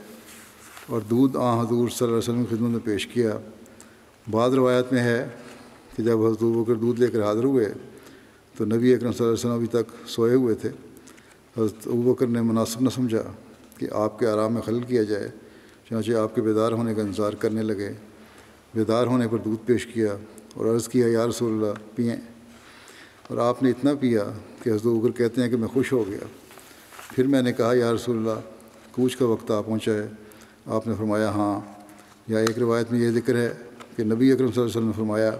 और दूध आ हजूर वसल्लम की खिदमत में पेश किया। बाद रवायत में है कि जब हजूर बकर दूध लेकर हाजिर हुए तो नबी अकरम वसल्लम अभी तक सोए हुए थे। हज़रत अबू बकर ने मुनासिब न समझा कि आपके आराम में खलल किया जाए, चनाचे आपके बेदार होने का इंतज़ार करने लगे। बेदार होने पर दूध पेश किया और अर्ज़ किया, या रसूलल्लाह, पिए। और आपने इतना पिया कि हज़रत बकर कहते हैं कि मैं खुश हो गया। फिर मैंने कहा, या रसूलल्लाह, कूच का वक्त आ पहुँचा है। आपने फरमाया हाँ। या एक रवायत में ये ज़िक्र है कि नबी अकरम वसल्लम ने फरमाया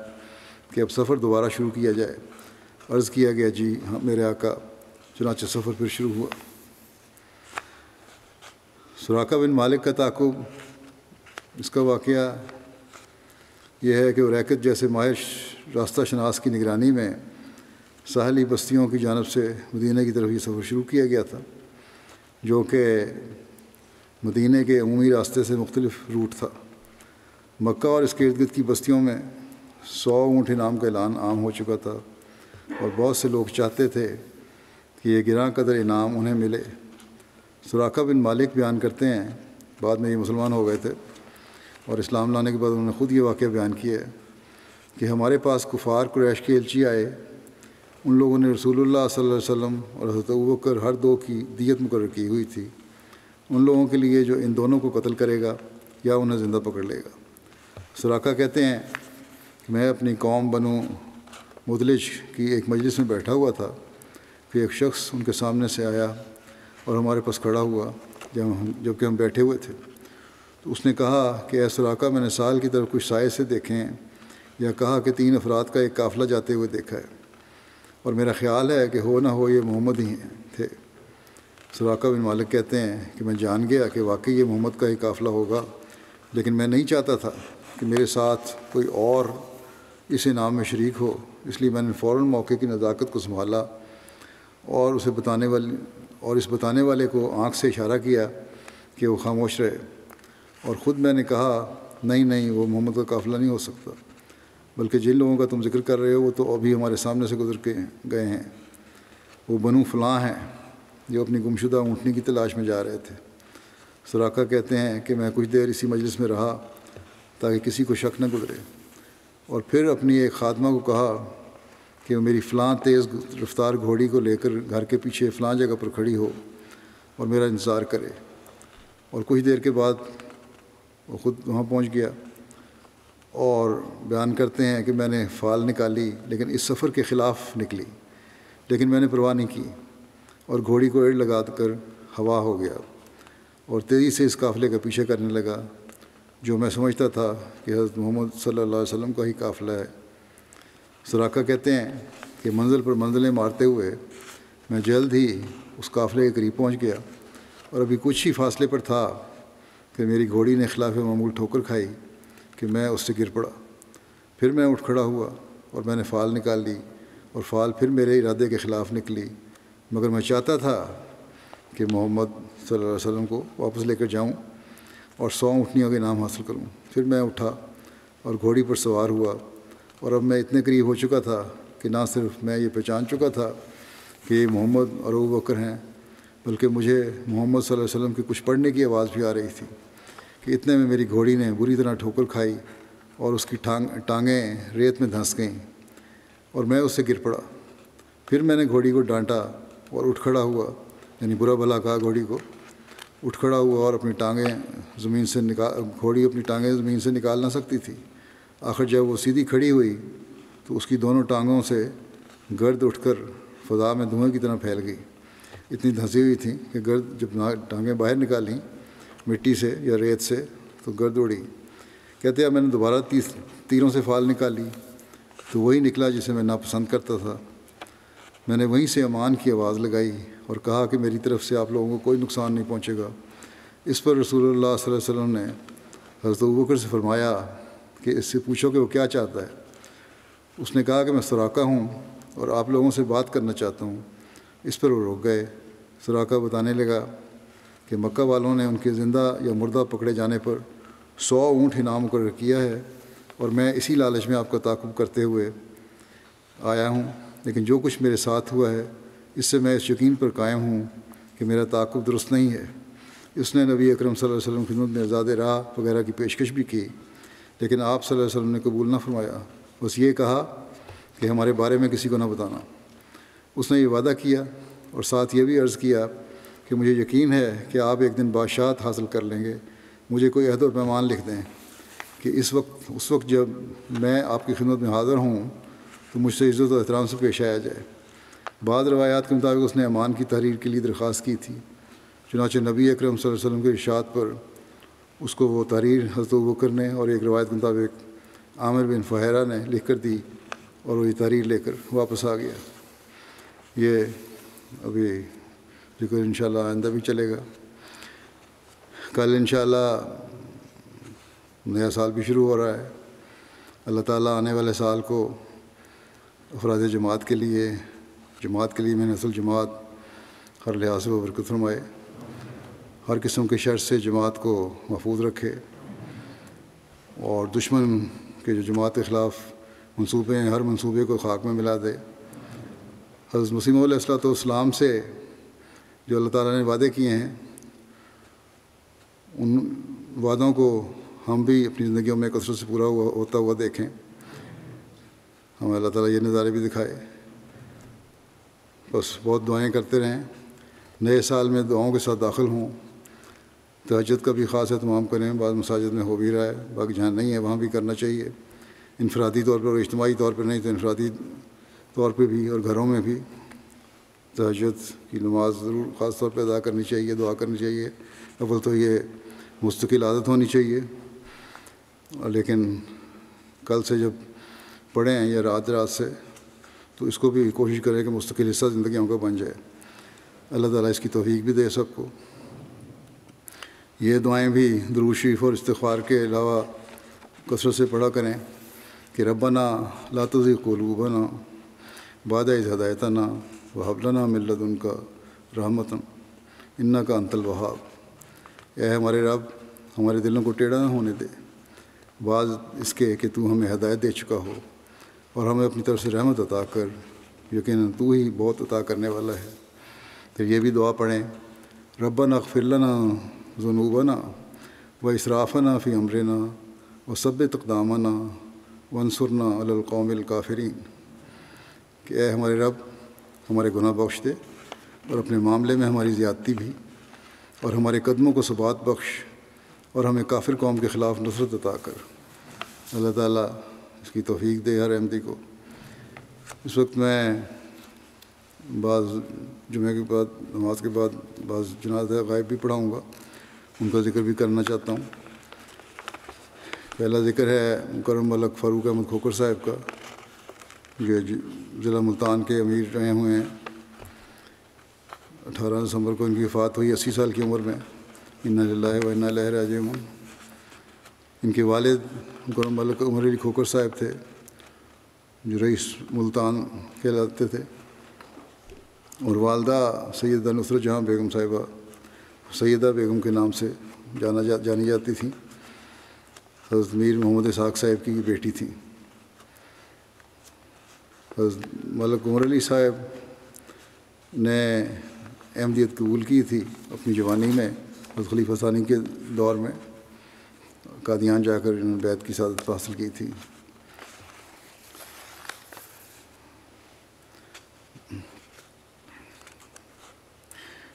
कि अब सफ़र दोबारा शुरू किया जाए। अर्ज़ किया गया, जी हाँ मेरे आका चुनाचे सफ़र फिर शुरू हुआ। सुराका बिन मालिक का ताकुब, इसका वाक़ यह है कि रैकत जैसे माहिर रास्ता शनास की निगरानी में साहली बस्तियों की जानब से मदीने की तरफ़ ये सफ़र शुरू किया गया था, जो कि मदीने के अमूमी रास्ते से मुख्तलिफ़ रूट था। मक्का और इसके इर्द गिर्द की बस्तियों में सौ ऊँट इनाम का ऐलान आम हो चुका था और बहुत से लोग चाहते थे कि ये गिरा कदर इनाम उन्हें मिले। सुराका बिन मालिक बयान करते हैं, बाद में ये मुसलमान हो गए थे, और इस्लाम लाने के बाद उन्होंने ख़ुद ये वाक़ बयान किया है कि हमारे पास कुफ़ार कुरैश के एलची आए, उन लोगों ने रसूलुल्लाह सल्लल्लाहु अलैहि वसल्लम और हज़रत हर दो की दियत मुकर की हुई थी। उन लोगों के लिए जो इन दोनों को कत्ल करेगा या उन्हें ज़िंदा पकड़ लेगा। सुराका कहते हैं कि मैं अपनी कौम बनु मुदलिज की एक मजलिस में बैठा हुआ था कि एक शख्स उनके सामने से आया और हमारे पास खड़ा हुआ, जब हम, जबकि हम बैठे हुए थे। तो उसने कहा कि, ऐ सुराका, मैंने साल की तरफ़ कुछ साय से देखे हैं। या कहा कि तीन अफराद का एक काफ़िला जाते हुए देखा है। और मेरा ख्याल है कि हो ना हो ये मोहम्मद ही थे। सुराका बिन मालिक कहते हैं कि, मैं जान गया कि वाकई ये मोहम्मद का ही काफ़िला होगा, लेकिन मैं नहीं चाहता था कि मेरे साथ कोई और इस इनाम में शरीक हो। इसलिए मैंने फ़ौर मौके की नज़ाकत को संभाला और उसे बताने वाले, और इस बताने वाले को आँख से इशारा किया कि वो खामोश रहे। और ख़ुद मैंने कहा, नहीं नहीं, वो मोहम्मद का काफ़िला नहीं हो सकता। बल्कि जिन लोगों का तुम ज़िक्र कर रहे हो, वो तो अभी हमारे सामने से गुजर के गए हैं। वो बनू फलाँ हैं, जो अपनी गुमशुदा ऊँटनी की तलाश में जा रहे थे। सराका कहते हैं कि मैं कुछ देर इसी मजलिस में रहा, ताकि किसी को शक न गुजरे। और फिर अपनी एक खात्मा को कहा कि वो मेरी फ़लाँ तेज़ रफ्तार घोड़ी को लेकर घर के पीछे फ़लाँ जगह पर खड़ी हो और मेरा इंतज़ार करे। और कुछ देर के बाद वो ख़ुद वहाँ पहुँच गया और बयान करते हैं कि मैंने फ़ाल निकाली, लेकिन इस सफ़र के ख़िलाफ़ निकली। लेकिन मैंने परवाह नहीं की और घोड़ी को एड़ लगा कर हवा हो गया और तेज़ी से इस काफ़िले का पीछे करने लगा, जो मैं समझता था कि हज़रत मोहम्मद सल्लल्लाहु अलैहि वसल्लम का ही काफ़िला है। सराका कहते हैं कि मंजिल पर मंजिलें मारते हुए मैं जल्द ही उस काफ़िले के करीब पहुँच गया और अभी कुछ ही फासले पर था कि मेरी घोड़ी ने खिलाफ मामूल ठोकर खाई कि मैं उससे गिर पड़ा। फिर मैं उठ खड़ा हुआ और मैंने फ़ाल निकाल ली और फ़ाल फिर मेरे इरादे के ख़िलाफ़ निकली। मगर मैं चाहता था कि मोहम्मद सल्लल्लाहु अलैहि वसल्लम को वापस लेकर जाऊँ और सौ उठनियों के नाम हासिल करूँ। फिर मैं उठा और घोड़ी पर सवार हुआ। और अब मैं इतने करीब हो चुका था कि ना सिर्फ़ मैं ये पहचान चुका था कि ये मोहम्मद और अबू बकर हैं, बल्कि मुझे मोहम्मद वसल्लम की कुछ पढ़ने की आवाज़ भी आ रही थी कि इतने में मेरी घोड़ी ने बुरी तरह ठोकर खाई और उसकी टांग, टांगें रेत में धंस गईं और मैं उससे गिर पड़ा। फिर मैंने घोड़ी को डांटा और उठ खड़ा हुआ, यानी बुरा भला कहा घोड़ी को। उठ खड़ा हुआ और अपनी टांगें ज़मीन से निकाल, घोड़ी अपनी टांगें ज़मीन से निकाल ना सकती थी। आखिर जब वो सीधी खड़ी हुई तो उसकी दोनों टांगों से गर्द उठकर फ़ज़ा में धुएँ की तरह फैल गई। इतनी धंसी हुई थी कि गर्द जब टांगें बाहर निकाली, मिट्टी से या रेत से तो गर्द उड़ी। कहते हैं मैंने दोबारा तीस, तीरों से फाल निकाली तो वही निकला जिसे मैं नापसंद करता था। मैंने वहीं से अमान की आवाज़ लगाई और कहा कि मेरी तरफ़ से आप लोगों को कोई नुकसान नहीं पहुँचेगा। इस पर रसूल वसल्लम ने हज़रत बकर से फरमाया कि इससे पूछो कि वो क्या चाहता है। उसने कहा कि मैं सराका हूँ और आप लोगों से बात करना चाहता हूँ। इस पर वो रुक गए। सराका बताने लगा कि मक्का वालों ने उनके ज़िंदा या मुर्दा पकड़े जाने पर सौ ऊँट इनाम मुकर किया है और मैं इसी लालच में आपका ताकुब करते हुए आया हूँ। लेकिन जो कुछ मेरे साथ हुआ है, इससे मैं इस यकीन पर कायम हूँ कि मेरा ताकुब दुरुस्त नहीं है। इसने नबी अकरम सल्लल्लाहु अलैहि खिदमत में आज़ाद राह वगैरह की पेशकश भी की। लेकिन आप सल्लल्लाहु अलैहि वसल्लम ने कबूल ना फरमाया। बस ये कहा कि हमारे बारे में किसी को ना बताना। उसने ये वादा किया और साथ ये भी अर्ज़ किया कि मुझे यकीन है कि आप एक दिन बादशाहत हासिल कर लेंगे। मुझे कोई अहद और पैमान लिख दें कि इस वक्त, उस वक्त जब मैं आपकी खिदमत में हाज़िर हूँ तो मुझसे इज़्ज़त और एहतराम से पेश आया जाए। बाद रवायात के मुताबिक उसने अमान की तहरीर के लिए दरख्वास्त की थी। चुनाच नबी अकरम वसल्लम के इशात पर उसको वो तहरीर हज़रत बकर ने और एक रवायत के मुताबिक आमिर बिन फ़हरा ने लिख कर दी और वो ये तहरीर लेकर वापस आ गया। ये अभी ज़िक्र इन आइंदा भी चलेगा। कल इन नया साल भी शुरू हो रहा है। अल्लाह ताला आने वाले साल को अफराद जमात के लिए, जमात के लिए मैंने असल जमात हर लिहाज से बरकत फरमाए। हर किस्म के शर से जमात को महफूज रखे और दुश्मन के जो जमात के ख़िलाफ़ मनसूबे हैं, हर मनसूबे को खाक में मिला दे। हज़रत मसीम से जो अल्लाह ताला ने वादे किए हैं, उन वादों को हम भी अपनी ज़िंदगियों में कसरत से पूरा हुआ, होता हुआ देखें। हमें अल्लाह ताला ये नज़ारे भी दिखाए। बस बहुत दुआएँ करते रहें। नए साल में दुआओं के साथ दाखिल हों। तहजद का भी ख़ास अहतमाम करें, बाद मसाजिद में हो भी रहा है, बाकी जहाँ नहीं है वहाँ भी करना चाहिए। इनफरादी तौर पर और तौर पर नहीं तो इनफरादी तौर पर भी और घरों में भी तहजद की नमाज़ ज़रूर ख़ास तौर पर अदा करनी चाहिए, दुआ करनी चाहिए। अव्वल तो ये मुस्तकिल आदत होनी चाहिए। और लेकिन कल से जब पढ़ें या रात रात से तो इसको भी कोशिश करें कि मुस्तकिल हिस्सा ज़िंदगी का बन जाए। अल्लाह ताला इसकी तोफ़ीक भी दे सबको। ये दुआएँ भी दरूद शरीफ और इस्तफ़ार के अलावा कसरत से पढ़ा करें कि रब्बना लातुज़ी क़लूबना बाद हदायतना वहबलना मिलत उनका रहमतन इन्ना का अंतल वहाब। यह हमारे रब, हमारे दिलों को टेढ़ा ना होने दे। बाज इसके कि तू हमें हदायत दे चुका हो और हमें अपनी तरफ़ से रहमत अता कर। यकीन तू ही बहुत अता करने वाला है। फिर ये भी दुआ पढ़ें। रब्बना अगफिरलना जुनूबना व इसराफ़ना फ़ी अमरना व सब तकदामना वनसरना अलकौमिल काफिरीन कि ए हमारे रब हमारे गुनाह बख्श दे और अपने मामले में हमारी ज़्यादती भी और हमारे कदमों को सबात बख्श और हमें काफिर कौम के ख़िलाफ़ नुसरत अता कर अल्लाह ताला इसकी तौफीक दे हर अहमदी को इस वक्त मैं बाज़ जुमे के बाद नमाज़ के बाद बाज़ जनाज गायब भी पढ़ाऊँगा उनका ज़िक्र भी करना चाहता हूँ। पहला ज़िक्र है मुकरम मलक फ़ारूक अहमद खोकर साहब का, जो ज़िला मुल्तान के अमीर रहे हुए हैं। अठारह दिसंबर को इनकी वफ़ात हुई अस्सी साल की उम्र में। इन्ना लाह व इन्ना लहर राजमन इनके वालिद मुकरम मलक उमर अली खोकर साहब थे, जो रईस मुल्तान कहलाते थे। और वालदा सैदा नुसरत जहाँ बेगम साहिबा सैदा बेगम के नाम से जाना जा, जानी जाती थी। हज़रत मीर मोहम्मद इसहाक साहब की बेटी थी। मलक उमर अली साहब ने अहमदियत कबूल की थी अपनी जवानी में, हज़रत खलीफा सानी के दौर में, कादियान जाकर इन्होंने बैत की सादत हासिल की थी।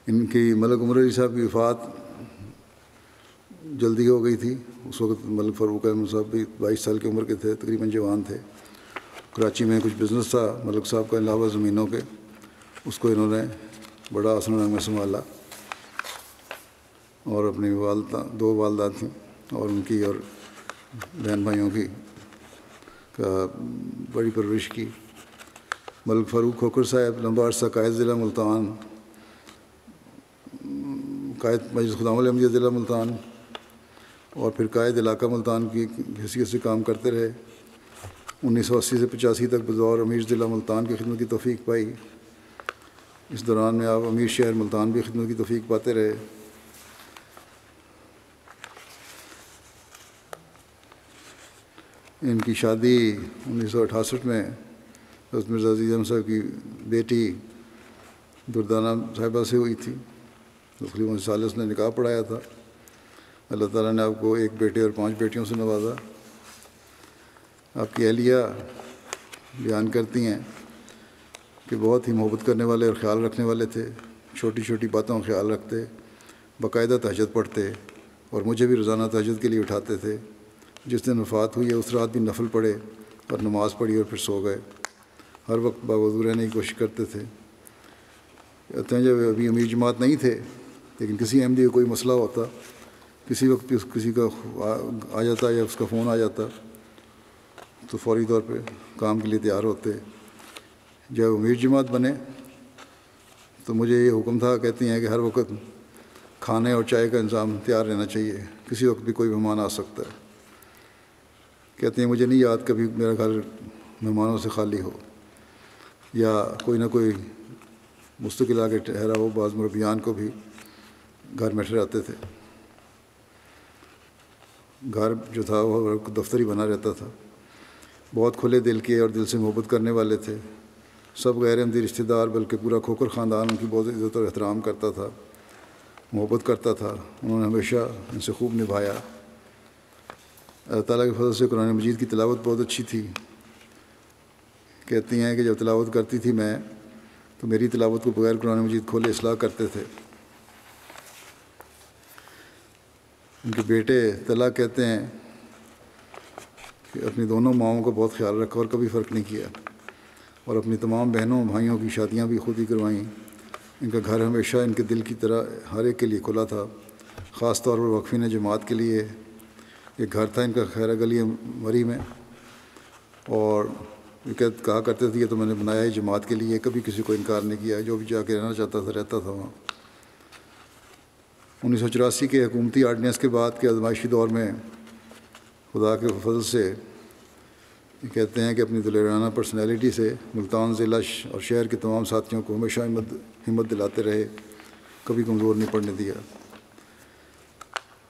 इनकी मलक उमर अली साहब की वफ़ात जल्दी हो गई थी। उस वक्त मलक फ़ारूक अहमद साहब भी बाईस साल की उम्र के थे, तकरीबन जवान थे। कराची में कुछ बिज़नेस था मलक साहब का अलावा ज़मीनों के उसको इन्होंने बड़ा आसन रंग में संभाला और अपनी वालदा, दो वालदा थीं और उनकी और बहन भाइयों की का बड़ी परवरिश की। मलक फ़ारूक खोकर साहब लंबा अर्सा कायद ज़िला मुल्तान कायद मजलिस खुदाम ज़िला मुल्तान और फिर कायद इलाका मुल्तान की हैसियत से काम करते रहे। उन्नीस सौ अस्सी से पचासी तक बतौर अमीर ज़िला मुल्तान की खिदमत की तोफ़ी पाई। इस दौरान में आप अमीर शहर मुल्तान भी खिदमत की तोफ़ी पाते रहे। इनकी शादी उन्नीस सौ अठासठ में हज़रत मिर्ज़ा साहब की बेटी दुर्दाना साहिबा से हुई थी। तो खलीम सालिस ने निकाह पढ़ाया था। अल्लाह ताला ने आपको एक बेटे और पाँच बेटियों से नवाजा। आपकी अहलिया बयान करती हैं कि बहुत ही मोहब्बत करने वाले और ख़्याल रखने वाले थे छोटी छोटी बातों का ख्याल रखते, बाकायदा तहजद पढ़ते और मुझे भी रोज़ाना तहजद के लिए उठाते थे। जिस दिन वफ़ात हुई है उस रात भी नफल पढ़े और नमाज़ पढ़ी और फिर सो गए। हर वक्त बावजूद रहने की कोशिश करते थे। कहते हैं जब अभी अमीर जमात नहीं थे लेकिन किसी अहमदी का कोई मसला होता किसी वक्त किसी का आ, जाता या उसका फ़ोन आ जाता तो फौरी तौर पे काम के लिए तैयार होते। जब अमीर जमात बने तो मुझे ये हुक्म था कहती हैं कि हर वक्त खाने और चाय का इंतज़ाम तैयार रहना चाहिए किसी वक्त भी कोई मेहमान आ सकता है। कहती हैं मुझे नहीं याद कभी मेरा घर मेहमानों से खाली हो या कोई ना कोई मुस्तकिल आके ठहरा हो बाज़ मुरबियान को भी घर में ठहराते थे। घर जो था, वो दफ्तर ही बना रहता था। बहुत खुले दिल के और दिल से मोहब्बत करने वाले थे। सब गैर अहमदी रिश्तेदार, बल्कि पूरा खोकर ख़ानदान, उनकी बहुत इज़्ज़त और एहतराम करता था, मोहब्बत करता था। उन्होंने हमेशा इनसे खूब निभाया। अल्लाह ताला के फजल से कुरान मजीद की तिलावत बहुत अच्छी थी। कहती हैं कि जब तिलावत करती थी मैं तो मेरी तिलावत को बगैर कुरान मजीद खोले असलाह करते थे। उनके बेटे तला कहते हैं कि अपनी दोनों माओं का बहुत ख्याल रखा और कभी फ़र्क नहीं किया। और अपनी तमाम बहनों, भाइयों की शादियाँ भी खुद ही करवाईं। इनका घर हमेशा इनके दिल की तरह हर एक के लिए खुला था ख़ास तौर पर वक्फी ने जमात के लिए। एक घर था इनका खैर गली मरी में। और कहा करते थे, ये तो मैंने बनाया है जमात के लिए, कभी किसी को इनकार नहीं किया जो भी जाके रहना चाहता था, रहता था वहाँ। उन्नीस सौ चौरासी के हुकूमती आर्डनेंस के बाद के आजमाइशी दौर में खुदा के फजल से कहते हैं कि अपनी दिलराना पर्सनैलिटी से मुल्तान ज़िला और शहर के तमाम साथियों को हमेशा हिम्मत हिम्मत दिलाते रहे, कभी कमज़ोर नहीं पड़ने दिया।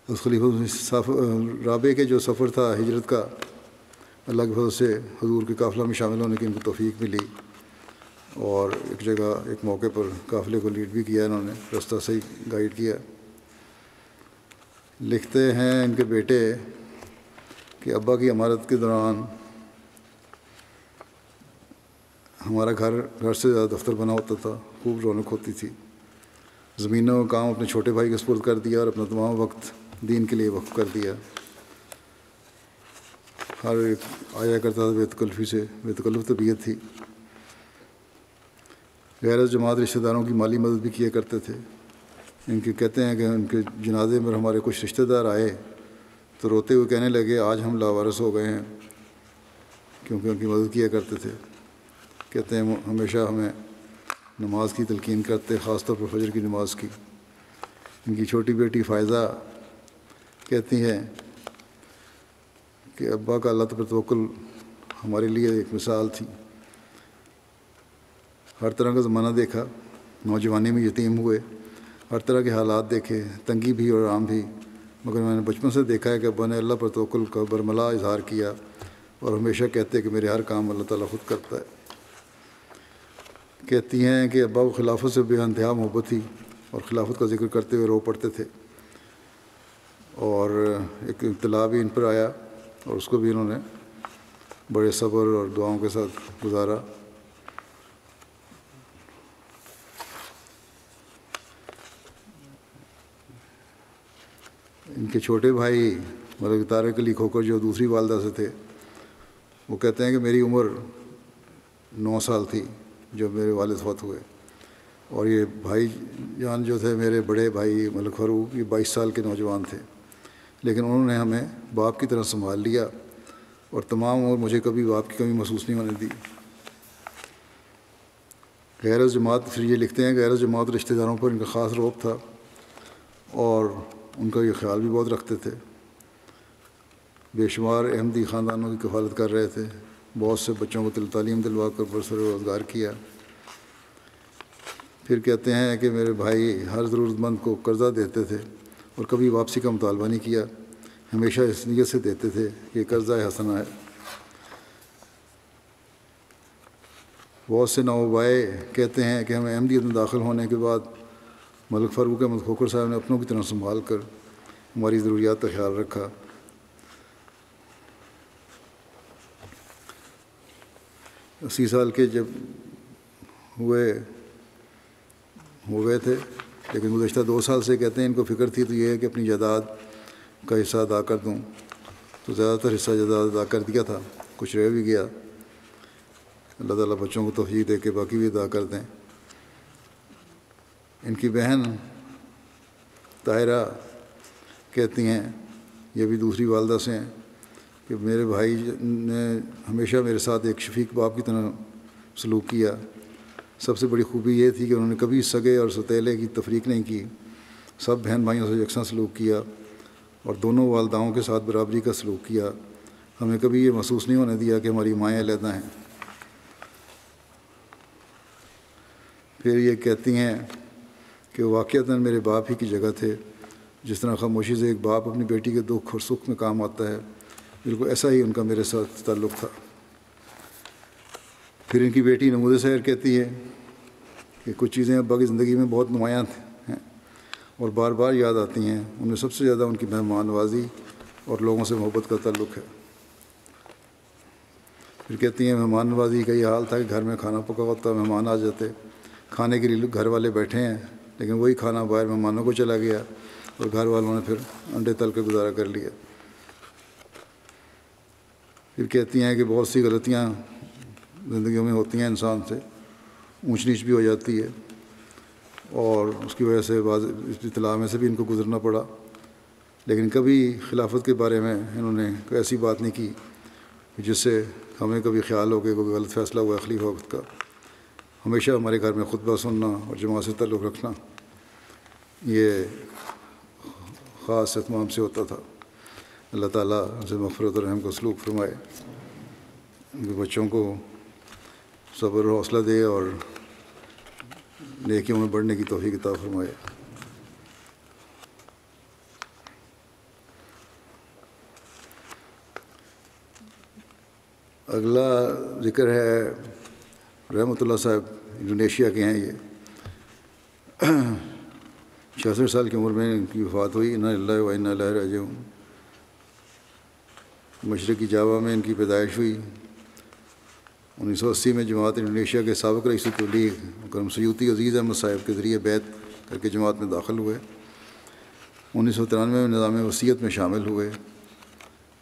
उस खलीफा राबे के जो सफ़र था हिजरत का, अल्लाह के फजल से हजूर के काफ़िला में शामिल होने की इनको तोफ़ी मिली और एक जगह, एक मौके पर काफ़िले को लीड भी किया इन्होंने, रास्ता सही गाइड किया। लिखते हैं इनके बेटे कि अब्बा की इमारत के दौरान हमारा घर घर से ज़्यादा दफ्तर बना होता था, खूब रौनक होती थी। ज़मीनों का काम अपने छोटे भाई के स्पुर्द कर दिया और अपना तमाम वक्त दीन के लिए वक्फ कर दिया। हर एक आया करता था बेतकल्फ़ी से बेतकल्फ़ तबीयत थी। गैर जमात रिश्तेदारों की माली मदद भी किया करते थे। इनके कहते हैं कि उनके जनाजे में हमारे कुछ रिश्तेदार आए तो रोते हुए कहने लगे, आज हम लावारस हो गए हैं। क्योंकि उनकी मदद किया करते थे। कहते हैं हमेशा हमें नमाज़ की तलकिन करते ख़ास तौर पर फजर की नमाज़ की। इनकी छोटी बेटी फ़ायज़ा कहती हैं कि, अब्बा का अल्लाह पर तवक्ल हमारे लिए एक मिसाल थी। हर तरह का ज़माना देखा, नौजवानी में यतीम हुए हर तरह के हालात देखे, तंगी भी और आराम भी। मगर मैंने बचपन से देखा है कि अब्बा ने अल्लाह पर तवक्ल का बरमला इजहार किया और हमेशा कहते कि मेरे हर काम अल्लाह ताला खुद करता है। कहती हैं कि अब्बा को खिलाफत से बेानतहा मोहब्बत थी और खिलाफत का ज़िक्र करते हुए रो पड़ते थे। और एक इतला भी इन पर आया और उसको भी इन्होंने बड़े सब्र और दुआओं के साथ गुजारा। इनके छोटे भाई मतलब तारक अली खोकर जो दूसरी वालदा से थे, वो कहते हैं कि मेरी उम्र नौ साल थी, जब मेरे वालिद फौत हुए। और ये भाई जान जो थे, मेरे बड़े भाई मलिक फ़रूक, ये बाईस साल के नौजवान थे। लेकिन उन्होंने हमें बाप की तरह संभाल लिया, और तमाम उम्र मुझे कभी बाप की कमी महसूस नहीं होने दी। गैर जमात फिर ये लिखते हैं गैर जमात रिश्तेदारों पर इनका ख़ास रोब था। और उनका ये ख्याल भी बहुत रखते थे। बेशुमार अहमदी ख़ानदानों की कफालत कर रहे थे। बहुत से बच्चों को तिल, तालीम दिलवा कर बरसर रोज़गार किया। फिर कहते हैं कि मेरे भाई हर ज़रूरतमंद को कर्ज़ा देते थे और कभी वापसी का मुतालबा नहीं किया। हमेशा इस नीयत से देते थे कि कर्ज़ा हसना है। बहुत से नवाबाए कहते हैं कि हमें अहमदियत में दाखिल होने के बाद मलिक फ़ारूक अहमद खोखर साहब ने अपनों की तरह संभाल कर हमारी ज़रूरियात का ख्याल रखा। अस्सी साल के जब हुए, हो गए थे, लेकिन गुज्त दो साल से कहते हैं इनको फ़िक्र थी तो ये है कि अपनी जायदाद का हिस्सा अदा कर दूँ। तो ज़्यादातर हिस्सा जायदाद अदा कर दिया था, कुछ रह भी गया। अल्लाह ताला बच्चों को तोफ़ी दे के बाकी भी अदा कर दें। इनकी बहन तायरा कहती हैं, ये भी दूसरी वालदा से हैं, कि मेरे भाई ने हमेशा मेरे साथ एक शफीक बाप की तरह सलूक किया। सबसे बड़ी खूबी ये थी कि उन्होंने कभी सगे और सतीले की तफरीक नहीं की। सब बहन भाइयों से यकसा सलूक किया और दोनों वालदाओं के साथ बराबरी का सलूक किया। हमें कभी ये महसूस नहीं होने दिया कि हमारी माएँ अलहदा हैं। फिर ये कहती हैं कि वाक़ता मेरे बाप ही की जगह थे। जिस तरह खामोशी से एक बाप अपनी बेटी के दुख और सुख में काम आता है, बिल्कुल ऐसा ही उनका मेरे साथ ताल्लुक़ था। फिर इनकी बेटी नमूद सैर कहती है कि कुछ चीज़ें अब्बा की ज़िंदगी में बहुत नुमायाँ हैं और बार बार याद आती हैं। उनमें सबसे ज़्यादा उनकी मेहमान नवाजी और लोगों से मोहब्बत का ताल्लुक़ है। फिर कहती हैं मेहमान नवाजी का ये हाल था कि घर में खाना पका होता, मेहमान आ जाते। खाने के लिए घर वाले बैठे हैं। लेकिन वही खाना बाहर मेहमानों को चला गया और घर वालों ने फिर अंडे तल के गुजारा कर लिया फिर कहती हैं कि बहुत सी गलतियाँ ज़िंदगी में होती हैं इंसान से ऊँच नीच भी हो जाती है और उसकी वजह से बाज़ इतला में से भी इनको गुजरना पड़ा। लेकिन कभी खिलाफत के बारे में इन्होंने कोई ऐसी बात नहीं की जिससे हमें कभी ख्याल हो कि कोई गलत फ़ैसला हुआ खलीफा वक्त का। हमेशा हमारे घर में खुतबा सुनना और जमा से तल्लु रखना, ये ख़ास अहतमाम से होता था। अल्लाह ताला से मफरत रहम को सलूक फरमाए। उनके बच्चों को सब्र हौसला दे और नेकियों में बढ़ने की तोहफ़ी किताब फरमाए। अगला ज़िक्र है रहमतुल्लाह साहब इंडोनेशिया के हैं ये। छियासठ साल की उम्र में इनकी वफ़ात हुई। इन्ना मशरक़ी जावा में इनकी पैदाइश हुई। उन्नीस सौ अस्सी में जमात इंडोनेशिया के सबक रईस तबलीग करम सयूती अज़ीज़ अहमद साहब के ज़रिए बैत करके जमात में दाखिल हुए। उन्नीस सौ तिरानवे में निज़ाम वसीयत में शामिल हुए।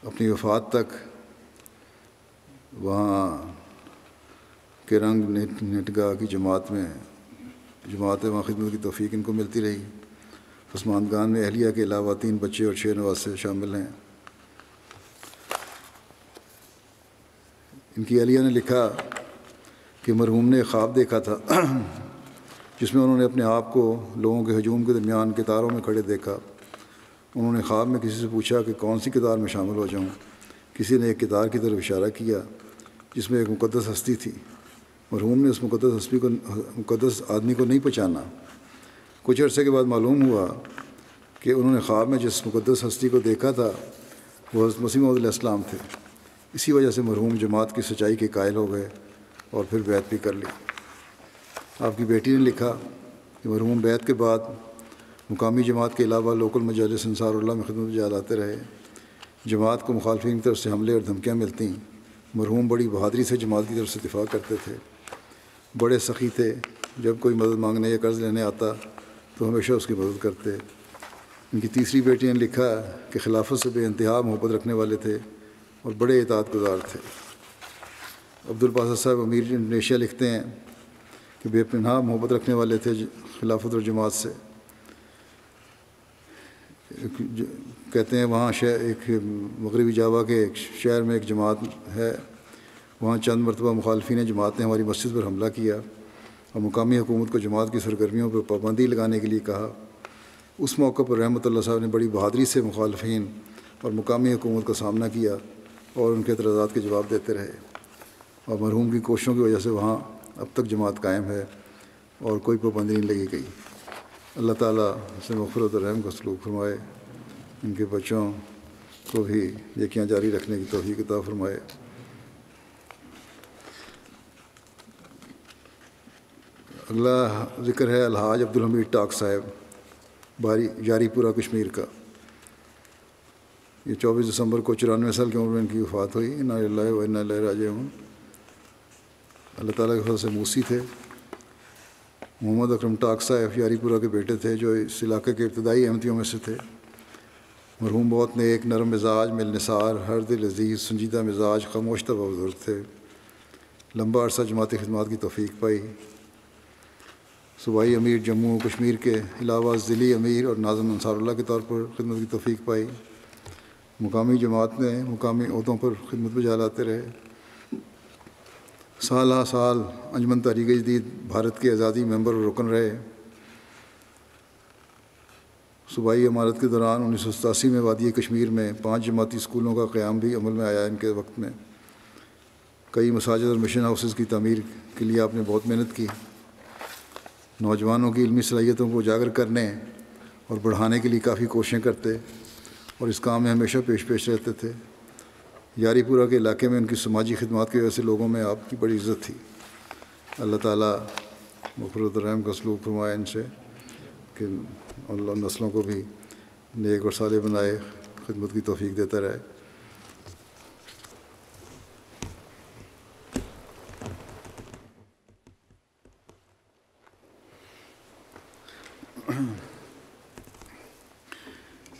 अपनी वफ़ात तक वहाँ के रंग नेट, नेटगा की जमात में जमात वहाँ की तोफ़ी इनको मिलती रही। फसमानगान में अहलिया के अलावा तीन बच्चे और छः नवासे शामिल हैं। इनकी अहलिया ने लिखा कि मरहूम ने ख्वाब देखा था, जिसमें उन्होंने अपने आप को लोगों के हजूम के दरमियान कितारों में खड़े देखा। उन्होंने ख्वाब में किसी से पूछा कि कौन सी कितार में शामिल हो जाऊँ। किसी ने एक कितार की तरफ़ इशारा किया, जिसमें एक मुकदस हस्ती थी। मरहूम ने उस मुकदस हस्ती को मुकदस आदमी को नहीं पहचाना। कुछ अरसे के बाद मालूम हुआ कि उन्होंने ख्वाब में जिस मुकदस हस्ती को देखा था, वो हज़रत मसीम इस्लाम थे। इसी वजह से मरहूम जमात की सच्चाई के कायल हो गए और फिर बैत भी कर ली। आपकी बेटी ने लिखा कि मरहूम बैत के बाद मुकामी जमात के अलावा लोकल मजाल संसारुल्लाह में खदमत जालाते रहे। जमात को मुखालफी की तरफ़ से हमले और धमकियाँ मिलती। मरहूम बड़ी बहादरी से जमात की तरफ़ से दिफा करते थे। बड़े सखी थे। जब कोई मदद मांगने या कर्ज़ लेने आता तो हमेशा उसकी मदद करते। इनकी तीसरी बेटी ने लिखा कि खिलाफत से बेानतहा मोहब्बत रखने वाले थे और बड़े इतात गुजार थे। अब्दुल बासा साहब अमीर इंडोनेशिया लिखते हैं कि बेपनहा मोहब्बत रखने वाले थे खिलाफत और जमात से। कहते हैं वहाँ एक मगरबी जावा के एक शहर में एक जमात है। वहाँ चंद मरतबा मुखालफी ने जमात ने हमारी मस्जिद पर हमला किया और मुकामी हुकूमत को जमात की सरगर्मियों पर पाबंदी लगाने के लिए कहा। उस मौके पर रहमत साहब ने बड़ी बहादरी से मुखालफी और मुकामी हुकूमत का सामना किया और उनके एतराज़ा के जवाब देते रहे। और मरहूम की कोशिशों की वजह से वहाँ अब तक जमात कायम है और कोई पाबंदी नहीं लगी गई। अल्लाह ताला से मफरत रहम का सलूक फरमाए। इनके बच्चों को भी यकियाँ जारी रखने की किताब फरमाए। अगला ज़िक्र है अलहाज अब्दुल हमीद टाक साहब, बारी, जारीपुरा, कश्मीर का। ये 24 दिसंबर को चौरानवे साल की उम्र में इनकी वफ़ात हुई। व राजे हूँ अल्लाह ताला के फल से मूसी थे। मोहम्मद अकरम टाक साहब यारीपुरा के बेटे थे, जो इस इलाके के इब्तदाई अहमतियों में से थे। मरहूम बहुत ने एक नरम मिजाज, मिलनसार, हर दिल अज़ीज़, संजीदा मिजाज, खामोश तब बुज़ुर्ग थे। लंबा अरसा जमाती खदमात की तोफ़ी पाई। सूबाई अमीर जम्मू कश्मीर के अलावा ज़िली अमीर और नाजम अंसारुल्लाह के तौर पर खदमत की तोफ़ी पाई। मुकामी जमात ने मुकामी अहदों पर खदमत बजा लाते रहे। साल हा साल अंजमन तहरीक जदीद भारत के आज़ादी मेंबर रुकन रहे। सूबाई इमारत के दौरान उन्नीस सौ सतासी में वादी कश्मीर में पाँच जमाती स्कूलों का क़्याम भी अमल में आया इनके वक्त में। कई मसाजिद और मिशन हाउसेस की तमीर के लिए आपने बहुत मेहनत की। नौजवानों की इलमी सलाहियतों को उजागर करने और बढ़ाने के लिए काफ़ी कोशिशें करते और इस काम में हमेशा पेश पेश रहते थे। यारीपुरा के इलाके में उनकी समाजी खदमात की वजह से लोगों में आपकी बड़ी इज़्ज़त थी। अल्लाह ताला मफरत रहम का सलूक फरमाए इनसे कि नस्लों को भी नेक और साले बनाए, खिदमत की तोफ़ी देता रहे।